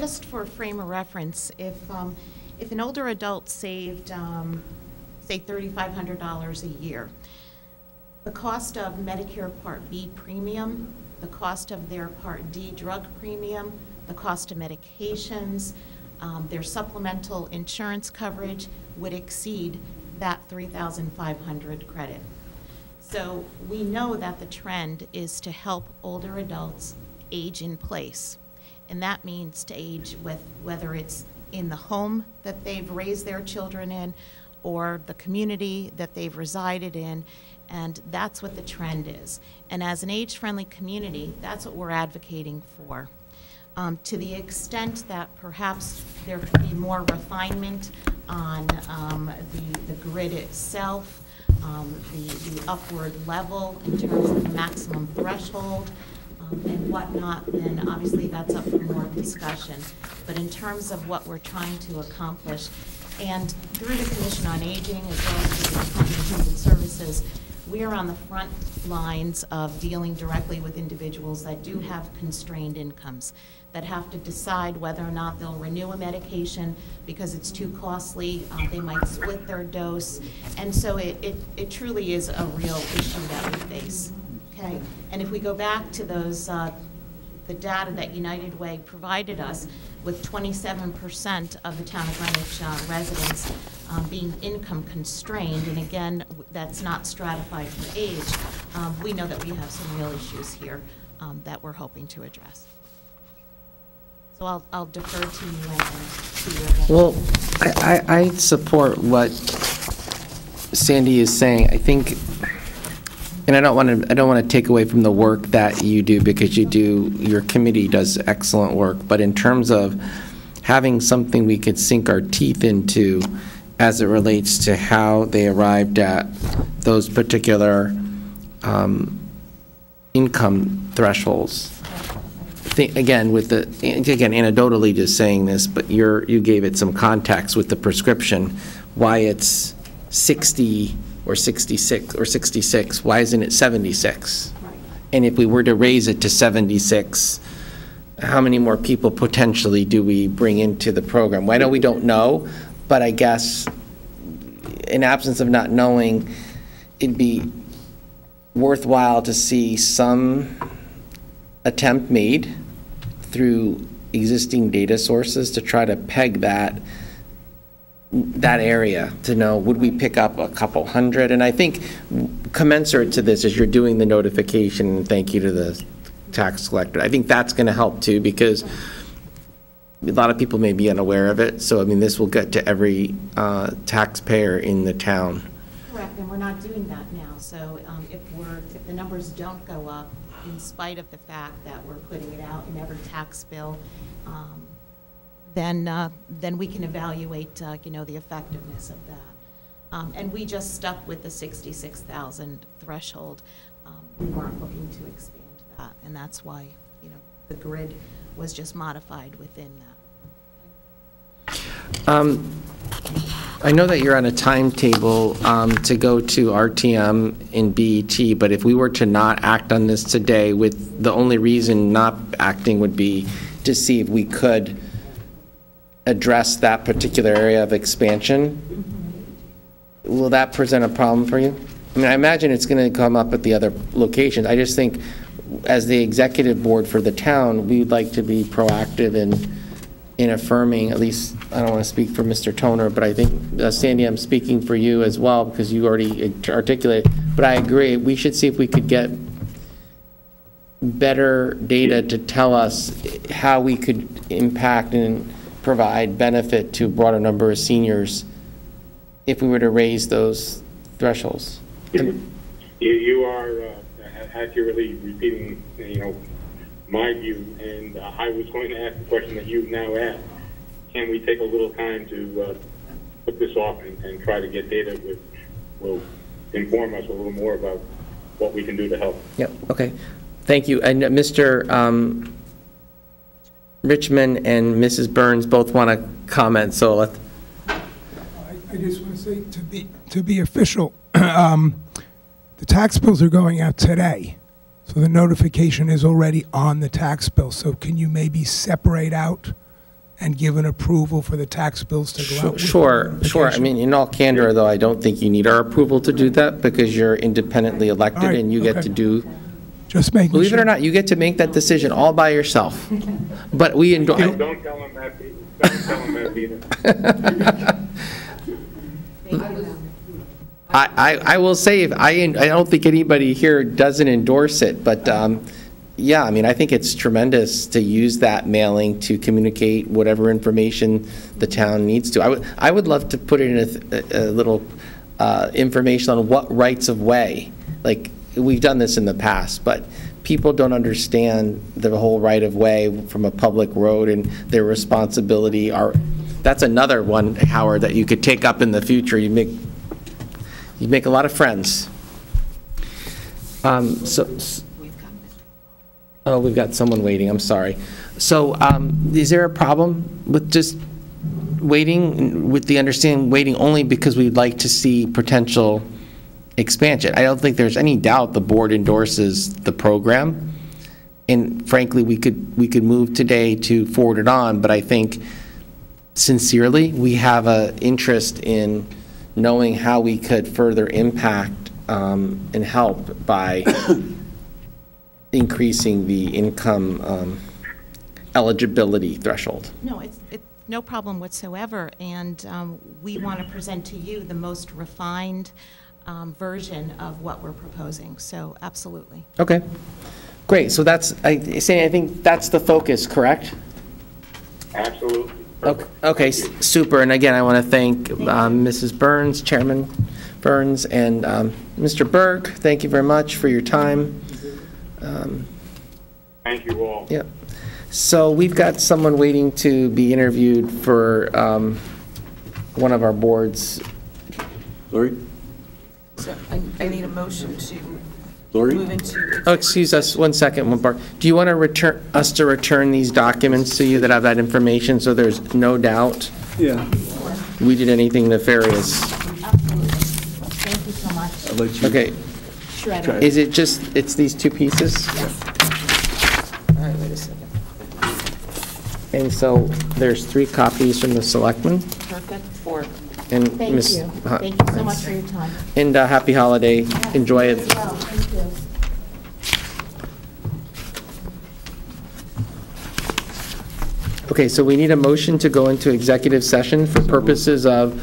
just for a frame of reference, if, um, if an older adult saved, um, say, $3,500 a year, the cost of Medicare Part B premium, the cost of their Part D drug premium, the cost of medications, um, their supplemental insurance coverage would exceed that 3,500 credit. So we know that the trend is to help older adults age in place. And that means to age with, whether it's in the home that they've raised their children in or the community that they've resided in. And that's what the trend is. And as an age-friendly community, that's what we're advocating for. Um, to the extent that perhaps there could be more refinement on um, the, the grid itself, um, the, the upward level in terms of the maximum threshold and whatnot, then obviously that's up for more discussion. But in terms of what we're trying to accomplish, and through the Commission on Aging as well as the Department of Human Services, we are on the front lines of dealing directly with individuals that do have constrained incomes, that have to decide whether or not they'll renew a medication because it's too costly, uh, they might split their dose, and so it, it, it truly is a real issue that we face, okay? And if we go back to those, uh, the data that United Way provided us, with 27% of the town of Greenwich uh, residents um, being income constrained, and again, that's not stratified for age, um, we know that we have some real issues here um, that we're hoping to address. So I'll, I'll defer to you and uh, to. Well, I, I, I support what Sandy is saying. I think, and I don't want to, I don't want to take away from the work that you do because you do, your committee does excellent work. But in terms of having something we could sink our teeth into as it relates to how they arrived at those particular um, income thresholds. Thi- Again, with the, again, anecdotally just saying this, but you're, you gave it some context with the prescription, why it's 60 or 66, or 66, why isn't it 76? And if we were to raise it to 76, how many more people potentially do we bring into the program? Well, I know we don't know, but I guess in absence of not knowing, it'd be worthwhile to see some attempt made through existing data sources to try to peg that, that area to know, would we pick up a couple hundred? And I think commensurate to this, as you're doing the notification, thank you to the tax collector, I think that's going to help too, because a lot of people may be unaware of it. So, I mean, this will get to every uh, taxpayer in the town. Correct, and we're not doing that now. So um, if we're, if the numbers don't go up, in spite of the fact that we're putting it out in every tax bill, um, then, uh, then we can evaluate, uh, you know, the effectiveness of that. Um, And we just stuck with the 66,000 threshold. Um, We weren't looking to expand that, and that's why, you know, the grid was just modified within that. Um, I know that you're on a timetable um, to go to RTM in BET, but if we were to not act on this today, with, the only reason not acting would be to see if we could address that particular area of expansion. Will that present a problem for you? I mean, I imagine it's going to come up at the other locations. I just think, as the executive board for the town, we'd like to be proactive in, in affirming, at least, I don't want to speak for Mr. Toner, but I think, uh, Sandy, I'm speaking for you as well, because you already articulated, but I agree, we should see if we could get better data to tell us how we could impact and provide benefit to a broader number of seniors if we were to raise those thresholds. You, you are uh, accurately repeating, you know, my view, and uh, I was going to ask the question that you've now asked. Can we take a little time to uh, put this off and, and try to get data which will inform us a little more about what we can do to help? Yep, okay. Thank you. And uh, Mr. um, Richmond and Mrs. Burns both want to comment, so let, I just want to say, to be, to be official, um, the tax bills are going out today. So the notification is already on the tax bill. So can you maybe separate out and give an approval for the tax bills to go out? Sure, sure. I mean, in all candor, though, I don't think you need our approval to do that because you're independently elected right, and you get to do, Just making sure. believe it or not, you get to make that decision all by yourself. But we, Don't, don't tell them that, Peter. Don't tell them that, Peter. I, I, I will say, if I, I don't think anybody here doesn't endorse it, but, um, yeah, I mean, I think it's tremendous to use that mailing to communicate whatever information the town needs to. I would, I would love to put in a, a a little, uh, information on what rights of way, like, we've done this in the past, but people don't understand the whole right of way from a public road and their responsibility are, that's another one, Howard, that you could take up in the future. You make you make a lot of friends. Um, So, oh, we've got someone waiting, I'm sorry. So um, is there a problem with just waiting, with the understanding, waiting only because we'd like to see potential expansion? I don't think there's any doubt the board endorses the program. And frankly, we could, we could move today to forward it on, but I think sincerely, we have an interest in knowing how we could further impact um, and help by increasing the income um, eligibility threshold. No, it's, it's no problem whatsoever, and um, we want to present to you the most refined um, version of what we're proposing, so absolutely. Okay, great. So that's, I say, I think that's the focus, correct? Absolutely. Ok- Okay, super. And again, I want to thank um, Mrs. Burns, Chairman Burns, and um, Mr. Berg. Thank you very much for your time. Um, Thank you all. Yep. So we've got someone waiting to be interviewed for um, one of our boards. Lori? So I, I need a motion to Lori? move into. Oh, excuse us, one second, one part. Do you want to return, us to return these documents to you that have that information, so there's no doubt Yeah. we did anything nefarious? Absolutely. Thank you so much. I'd like you. Okay, Shredder. is it just, it's these two pieces? All right, wait a second. And so there's three copies from the selectmen Perfect, four. And Thank Miss. you. Thank you so much for your time. And uh, happy holiday, enjoy it. Well, thank you. Okay, so we need a motion to go into executive session for purposes of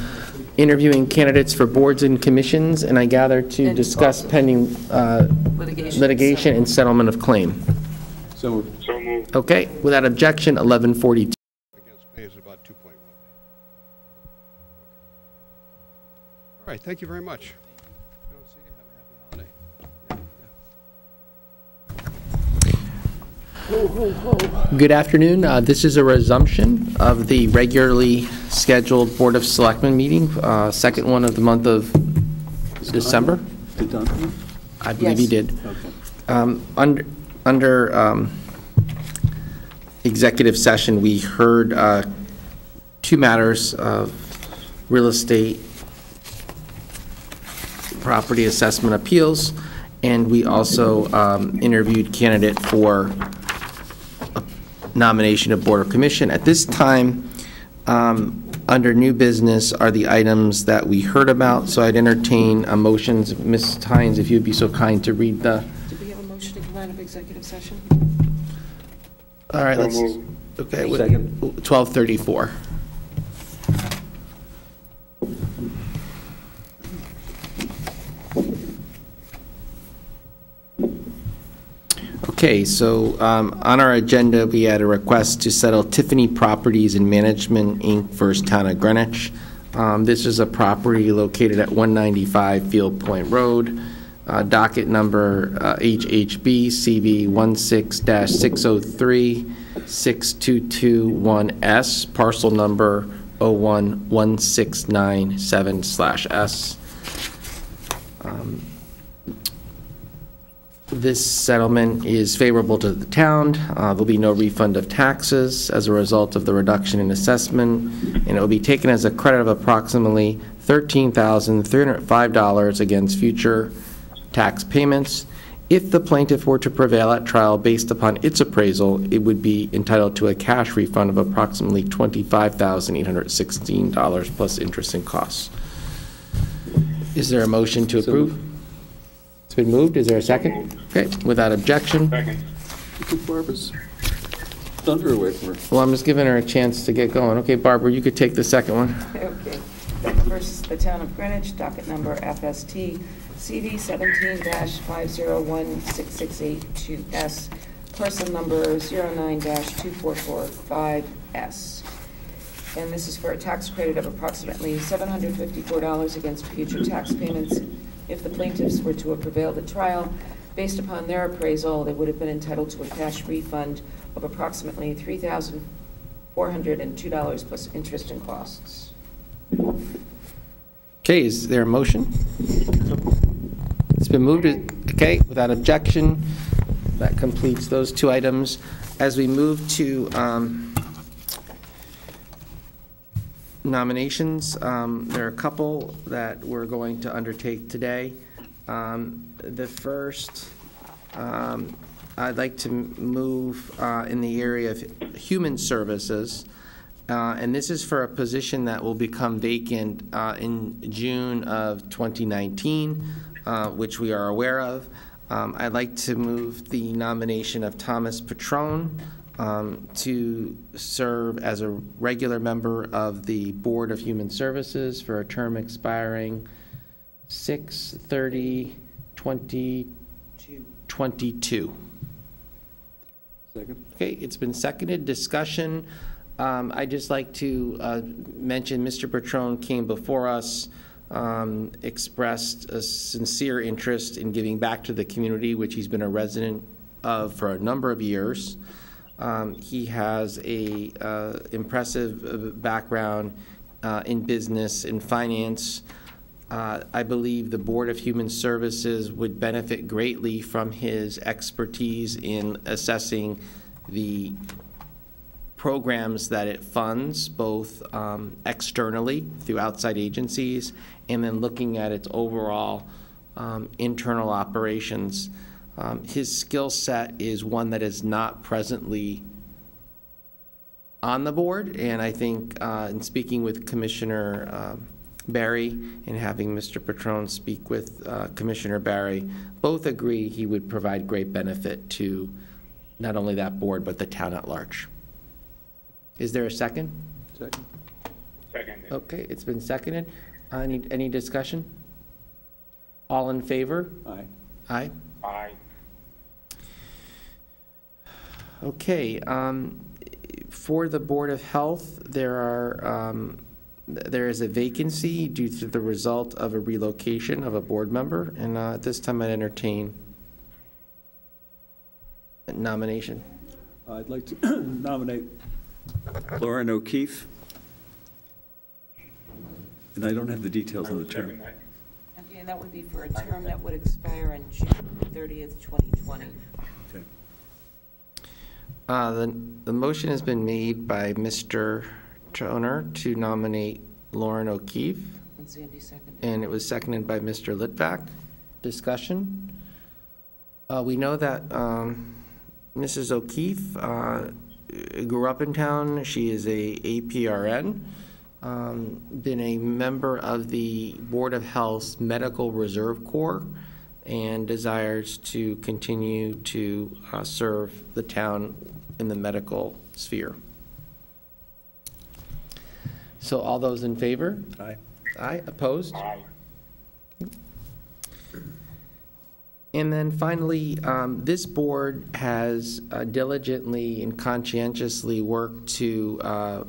interviewing candidates for boards and commissions, and I gather to And discuss also- pending uh, Litigation. litigation and settlement of claim. So So moved. Okay, without objection, 1142. against pay is about 2.1 million. All right, thank you very much. If I don't see you, have a happy holiday. Good afternoon. Uh, This is a resumption of the regularly scheduled Board of Selectmen meeting, uh, second one of the month of December. Did Don? I believe he Yes. did. Okay. Um, Under, under um, executive session, we heard uh, two matters of real estate property assessment appeals, and we also um, interviewed candidate for nomination of Board of Commission. At this time, um, under new business are the items that we heard about, so I'd entertain a motions. Ms. Hines, if you'd be so kind to read the, Did we have a motion to come out of executive session? All right, let's, okay, Second. 1234. Okay, so um, on our agenda, we had a request to settle Tiffany Properties and Management, Inc. versus Town of Greenwich. Um, This is a property located at 195 Field Point Road, uh, docket number uh, HHB CV 16-603-6221S, parcel number 0116997/S. This settlement is favorable to the town. Uh, There'll be no refund of taxes as a result of the reduction in assessment, and it will be taken as a credit of approximately $13,305 against future tax payments. If the plaintiff were to prevail at trial based upon its appraisal, it would be entitled to a cash refund of approximately $25,816 plus interest and costs. Is there a motion to approve? It's been moved. Is there a second? Okay, without objection. Second. Barbara's thunder away from her. Well, I'm just giving her a chance to get going. Okay, Barbara, you could take the second one. Okay. Versus the Town of Greenwich, docket number FST CD seventeen five zero one six six eight two S, parcel number zero nine two four four five S. And this is for a tax credit of approximately seven hundred fifty-four dollars against future tax payments. If the plaintiffs were to have prevailed at trial, based upon their appraisal, they would have been entitled to a cash refund of approximately three thousand four hundred and two dollars plus interest and costs. Okay, is there a motion? It's been moved, okay, without objection. That completes those two items. As we move to um, nominations, um, there are a couple that we're going to undertake today. Um, The first, um, I'd like to move uh, in the area of human services. Uh, And this is for a position that will become vacant uh, in June of 2019, uh, which we are aware of. Um, I'd like to move the nomination of Thomas Petrone um, to serve as a regular member of the Board of Human Services for a term expiring 6/30/2022. Second. Okay, it's been seconded. Discussion. Um, I'd just like to uh, mention, Mr. Petrone came before us, um, expressed a sincere interest in giving back to the community, which he's been a resident of for a number of years. Um, He has a uh, impressive uh, background uh, in business, in finance. Uh, I believe the Board of Human Services would benefit greatly from his expertise in assessing the programs that it funds, both um, externally through outside agencies, and then looking at its overall um, internal operations. Um, His skill set is one that is not presently on the board, and I think uh, in speaking with Commissioner um, Barry and having Mr. Petrone speak with uh, Commissioner Barry, both agree he would provide great benefit to not only that board, but the town at large. Is there a second? Second. Second. Okay, it's been seconded. Any, any discussion? All in favor? Aye. Aye. Aye. Okay, um, for the Board of Health, there are, um, there is a vacancy due to the result of a relocation of a board member, and uh, at this time I'd entertain a nomination. I'd like to nominate Lauren O'Keefe. And I don't have the details of the term. Okay, and that would be for a term that would expire on June thirtieth, twenty twenty. Okay. Uh, The, the motion has been made by Mr. Toner to nominate Lauren O'Keefe, And Sandy seconded. and it was seconded by Mr. Litvack. Discussion? Uh, We know that um, Mrs. O'Keefe uh, grew up in town. She is a APRN, um, been a member of the Board of Health's Medical Reserve Corps, and desires to continue to uh, serve the town in the medical sphere. So all those in favor? Aye. Aye, opposed? Aye. And then finally, um, this board has uh, diligently and conscientiously worked to uh,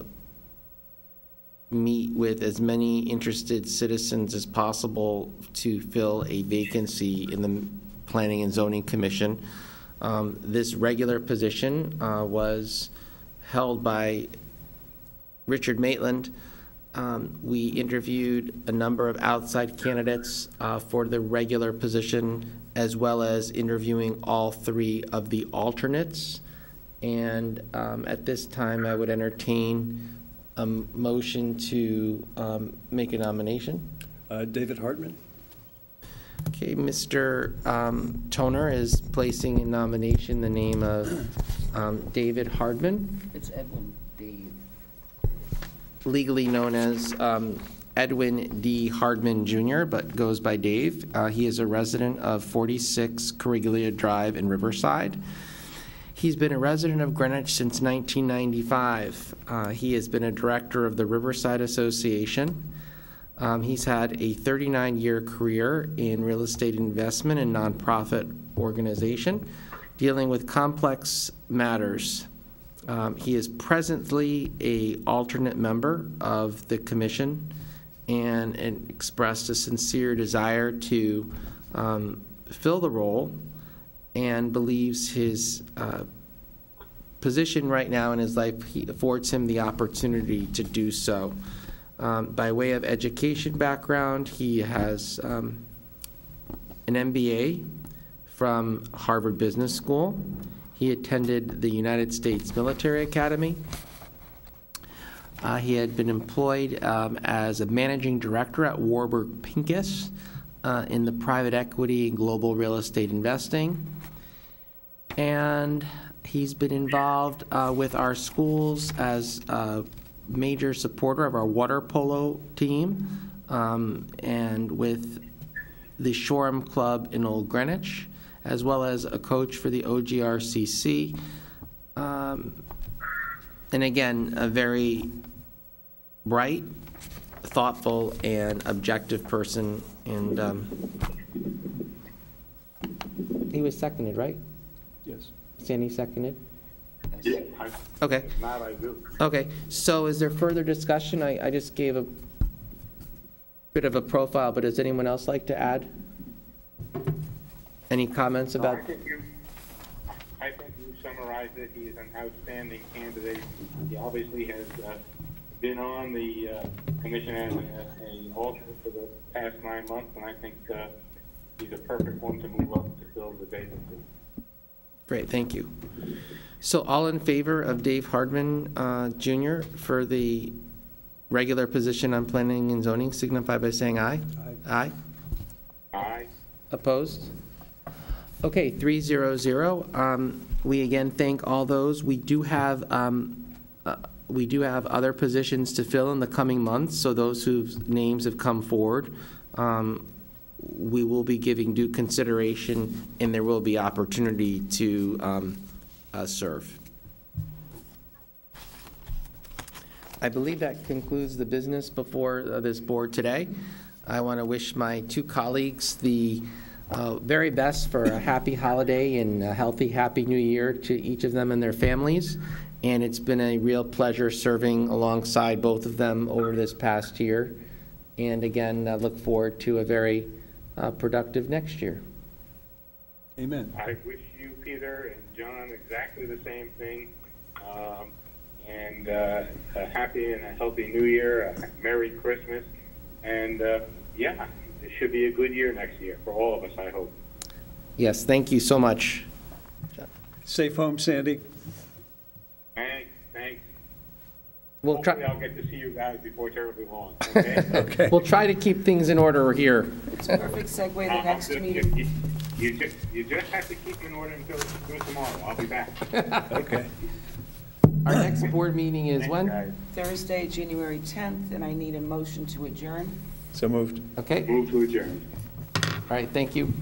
meet with as many interested citizens as possible to fill a vacancy in the Planning and Zoning Commission. Um, This regular position uh, was held by Richard Maitland. Um, We interviewed a number of outside candidates uh, for the regular position, as well as interviewing all three of the alternates. And um, at this time, I would entertain a motion to um, make a nomination. Uh, David Hardman? Okay, Mr. um, Toner is placing in nomination the name of um, David Hardman. It's Edwin Dave. legally known as um, Edwin D. Hardman Jr., but goes by Dave. Uh, He is a resident of 46 Corriglia Drive in Riverside. He's been a resident of Greenwich since 1995. Uh, He has been a director of the Riverside Association. Um, He's had a 39-year career in real estate investment and nonprofit organization, dealing with complex matters. Um, He is presently a alternate member of the commission and, and expressed a sincere desire to um, fill the role and believes his uh, position right now in his life affords him the opportunity to do so. Um, by way of education background, he has um, an MBA from Harvard Business School. He attended the United States Military Academy. Uh, he had been employed um, as a managing director at Warburg Pincus uh, in the private equity and global real estate investing. And he's been involved uh, with our schools as a major supporter of our water polo team um, and with the Shoreham Club in Old Greenwich, as well as a coach for the OGRCC. Um, and again, a very bright, thoughtful, and objective person. And um, he was seconded, right? Yes. Sandy seconded? Yeah, I- Okay. If not, I do. Okay, so is there further discussion? I, I just gave a bit of a profile, but does anyone else like to add? Any comments No, about? I think you, I think you summarized it. He is an outstanding candidate. He obviously has uh, been on the uh, commission as an alternate for the past nine months, and I think uh, he's a perfect one to move up to fill the vacancy. Great, thank you. So all in favor of Dave Hardman uh, Jr. for the regular position on planning and zoning signify by saying aye. Aye. Aye. Opposed? Okay, three zero zero. Um, we again thank all those. We do have, um, uh, we do have other positions to fill in the coming months, so those whose names have come forward, um, we will be giving due consideration, and there will be opportunity to, um, uh, serve. I believe that concludes the business before uh, this board today. I want to wish my two colleagues the uh, very best for a happy holiday and a healthy, happy new year to each of them and their families. And it's been a real pleasure serving alongside both of them over this past year. And again, I look forward to a very uh, productive next year. Amen. I wish you, Peter, and John exactly the same thing. Um, and uh, a happy and a healthy new year, a Merry Christmas. And uh, yeah, it should be a good year next year for all of us, I hope. Yes, thank you so much. Safe home, Sandy. Thanks, thanks. We'll Hopefully try, I'll get to see you guys before terribly long, okay? Okay. we'll try to keep things in order here. It's a perfect segue, the Uh, next you- meeting. You, you just, you just have to keep in order until, until tomorrow. I'll be back. Okay. Our next board meeting is Thanks, when? guys. Thursday, January 10th, and I need a motion to adjourn. So moved. Okay, all Move to adjourn. right, thank you.